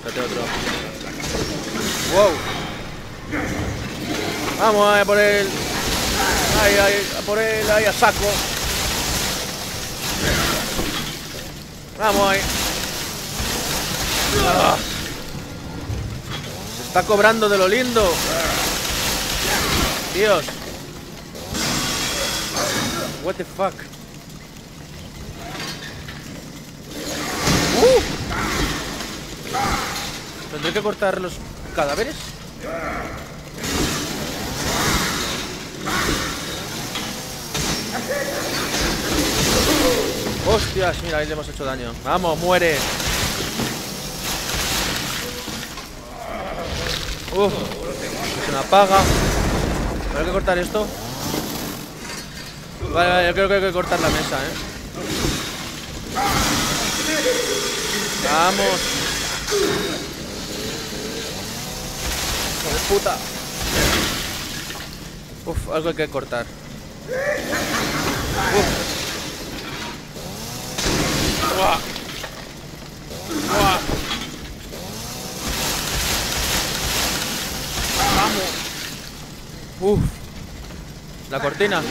Date otro. Wow. Vamos a por él. Ahí, ahí, a por él, ahí a saco. Vamos ahí. Ah. Se está cobrando de lo lindo. Dios. What the fuck. Uh. ¿Tendré que cortar los cadáveres? Hostias, mira, ahí le hemos hecho daño. Vamos, muere. Uf, se me apaga. ¿Habrá que cortar esto? Vale, vale, yo creo que hay que cortar la mesa, ¿eh? Vamos. Hijo de puta. Uf, algo hay que cortar. Uf. Buah. Buah. Vamos. Uf. La cortina.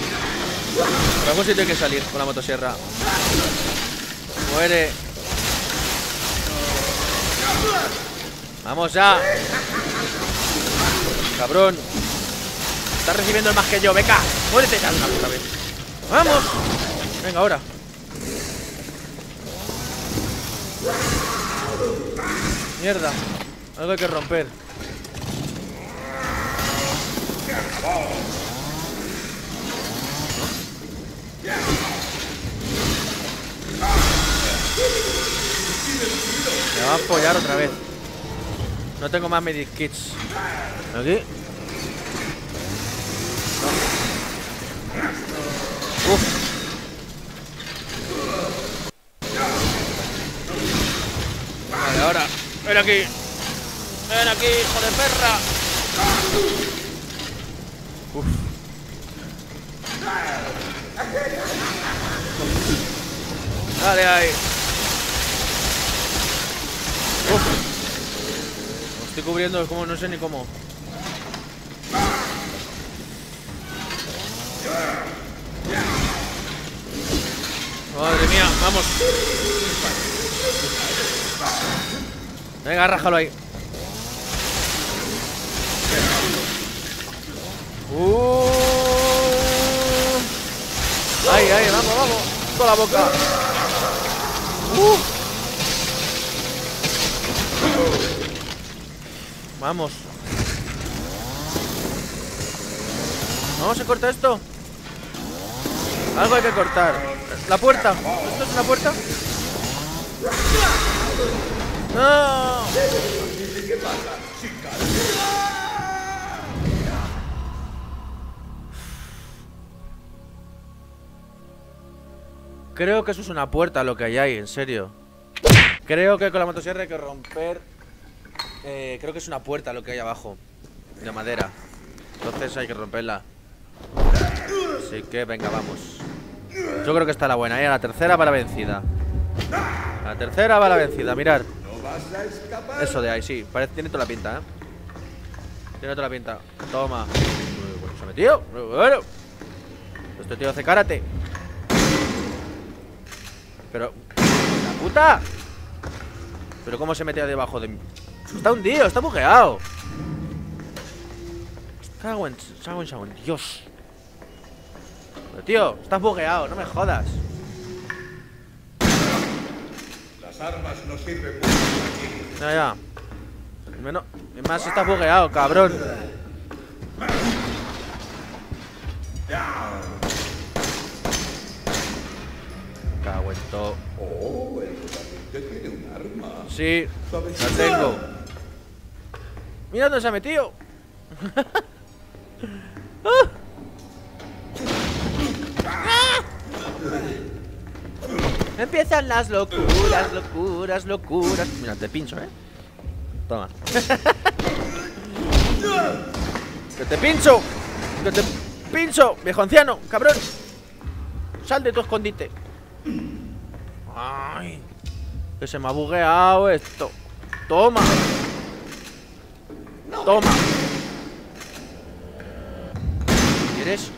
Por algún sitio hay que salir con la motosierra. Muere. Vamos ya. Cabrón. Está recibiendo más que yo. Venga, muérete ya una puta vez. Vamos. Venga, ahora. Mierda. Algo hay que romper. Me va a apoyar otra vez. No tengo más medikits. Aquí. No. Uf. Vale, ahora. Ven aquí. Ven aquí, hijo de perra. Dale ahí. Uf. Estoy cubriendo como no sé ni cómo. Madre mía, vamos. Venga, rájalo ahí. Uh. Ahí, ahí, vamos, vamos. Con la boca. Uh. Vamos. ¿No se corta esto? Algo hay que cortar. La puerta. ¿Esto es una puerta? ¡No! Creo que eso es una puerta lo que hay ahí, en serio. Creo que con la motosierra hay que romper. eh, creo que es una puerta lo que hay abajo. De madera. Entonces hay que romperla. Así que venga, vamos. Yo creo que está la buena, ¿eh? La tercera va la vencida. La tercera va la vencida, mirar. Eso de ahí, sí. Parece, tiene toda la pinta, ¿eh? Tiene toda la pinta. Toma. Se ha metido. Bueno. Este tío hace karate. Pero. ¡La puta! Pero cómo se mete debajo de mí. Está hundido, está bugueado. Cago en, Dios. Tío, estás bugueado, no me jodas. Las armas no sirven mucho aquí. Ya, ya. Menos, es más, estás bugueado, cabrón. Cago en todo. Oh, el tiene un arma. Sí, la tengo. Mira dónde se ha metido. ¡Ah! Empiezan las locuras, locuras, locuras. Mira, te pincho, ¿eh? Toma. ¡Que te pincho! ¡Que te pincho! ¡Viejo anciano! ¡Cabrón! ¡Sal de tu escondite! ¡Ay! Que se me ha bugueado esto. Toma. Toma. ¿Quieres?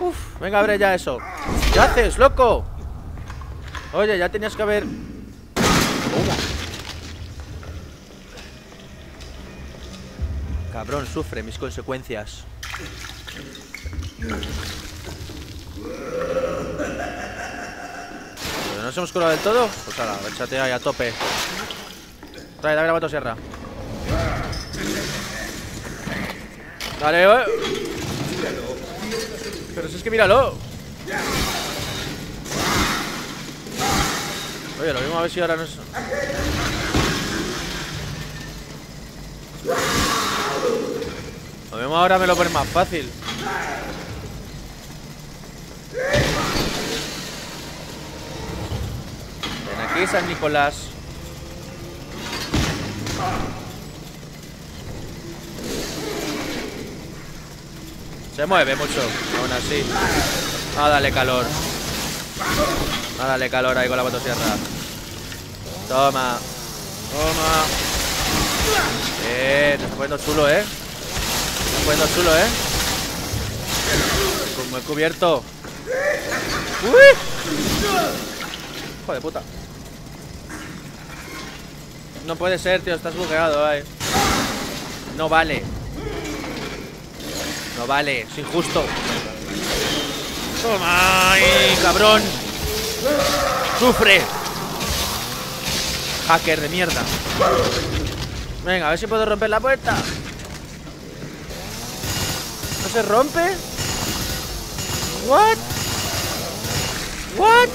Uf, venga, abre ya eso. ¿Qué haces, loco? Oye, ya tenías que haber. Cabrón, sufre mis consecuencias. ¿Pero ¿Nos hemos curado del todo? Pues ahora, échate ahí a tope. Trae, dame la motosierra. Dale, eh. Pero si es que míralo. Oye, lo mismo a ver si ahora nos. Lo mismo ahora me lo pone más fácil. Ven aquí, San Nicolás. Se mueve mucho, aún así. Ah, dale calor. Ah, dale calor ahí con la motosierra. Toma. Toma. Eh, te está poniendo chulo, eh. Está poniendo chulo, eh. Como he cubierto. ¡Uy! Hijo de puta. No puede ser, tío, estás bugueado, eh. No vale. No vale, es injusto. Toma, cabrón. Sufre. Hacker de mierda. Venga, a ver si puedo romper la puerta. ¿No se rompe? What? What?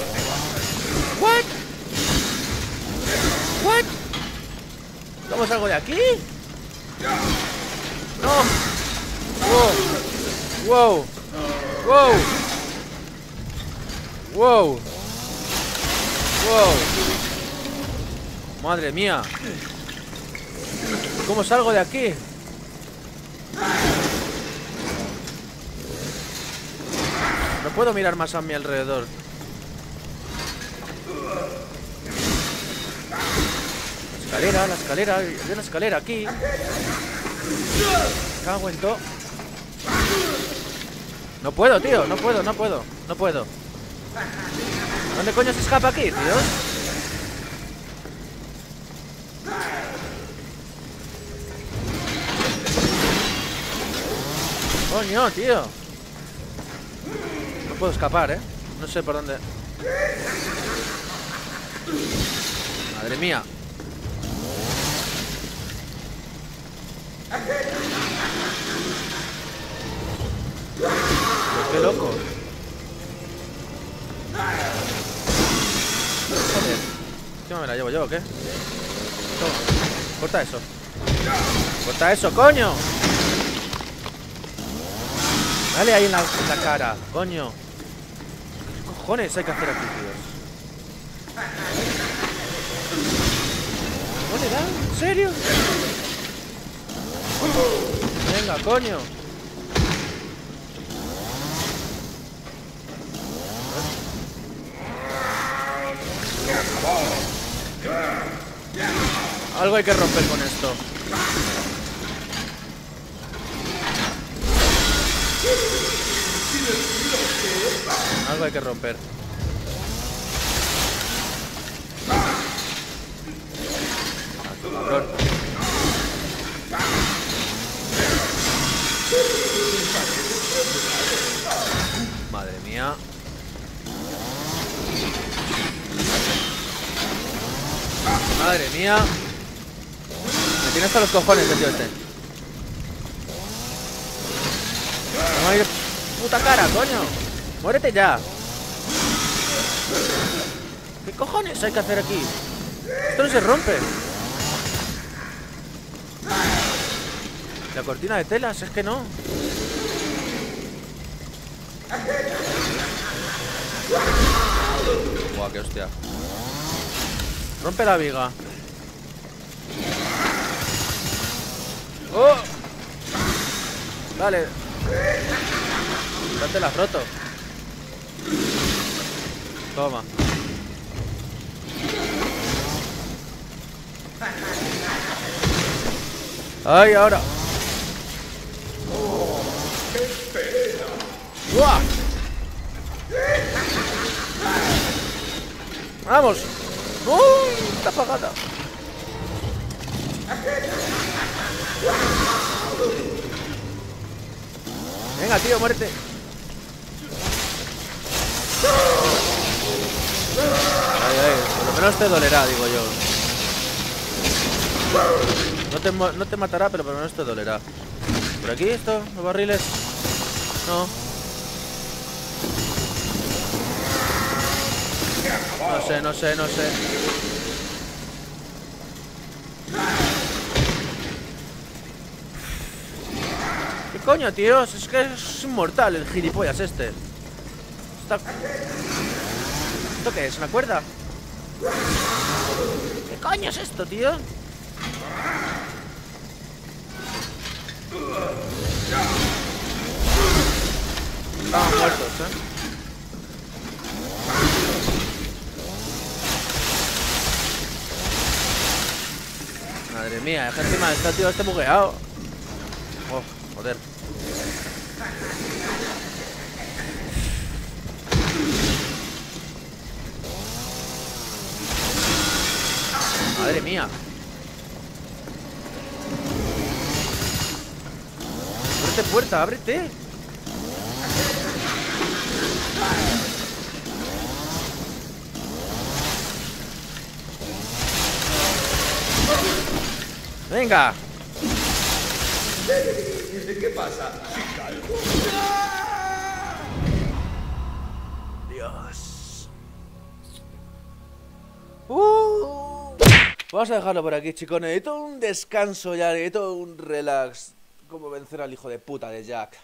What? What? ¿Cómo salgo de aquí? No. Wow. Wow. Wow. Wow. Madre mía. ¿Cómo salgo de aquí? No puedo mirar más a mi alrededor. La escalera, la escalera, hay una escalera aquí. Cago en todo. No puedo, tío, no puedo, no puedo, no puedo. ¿Dónde coño se escapa aquí, tío? Coño, tío. No puedo escapar, ¿eh? No sé por dónde. Madre mía. Pero qué loco. Joder. ¿Qué me la llevo yo o qué? Toma. Corta eso. Corta eso, coño. Dale ahí en la, cara, coño. ¿Qué cojones hay que hacer aquí, tíos? ¿No le da? ¿En serio? Venga, coño. Algo hay que romper con esto. Algo hay que romper. Madre mía. Madre mía. Me tiene hasta los cojones el tío este. No hay puta cara, coño. Muérete ya. ¿Qué cojones hay que hacer aquí? Esto no se rompe. La cortina de telas, es que no. Buah, qué hostia. Rompe la viga. Dale. Ya te la has roto. Toma. ¡Ay, ahora! ¡Buah! ¡Vamos! ¡Uy! Está apagada. Venga, tío, muérete. Ay, ay, por lo menos te dolerá, digo yo. No te, no te matará, pero por lo menos te dolerá. ¿Por aquí esto? ¿Los barriles? No. No sé, no sé, no sé. Coño, tíos? Es que es inmortal el gilipollas este. ¿Esto qué es? ¿Una cuerda? ¿Qué coño es esto, tío? Estaban muertos, ¿eh? Madre mía, es que encima está tío este bugueado. Oh, joder. Madre mía. Ábrete puerta, ábrete. Venga. ¿Qué pasa? Dios. Uh. Vamos a dejarlo por aquí, chicos. Necesito un descanso ya, necesito un relax. Como vencer al hijo de puta de Jack.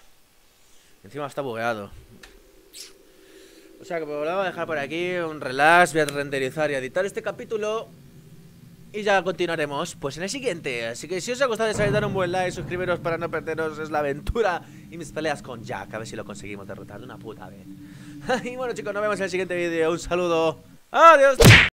Encima está bugueado. O sea que me voy a dejar por aquí, un relax, voy a renderizar y editar este capítulo. Y ya continuaremos pues en el siguiente. Así que si os ha gustado, sabéis, dar un buen like, suscribiros para no perderos es la aventura y mis peleas con Jack. A ver si lo conseguimos derrotar de una puta vez. y bueno chicos, nos vemos en el siguiente vídeo. Un saludo. Adiós.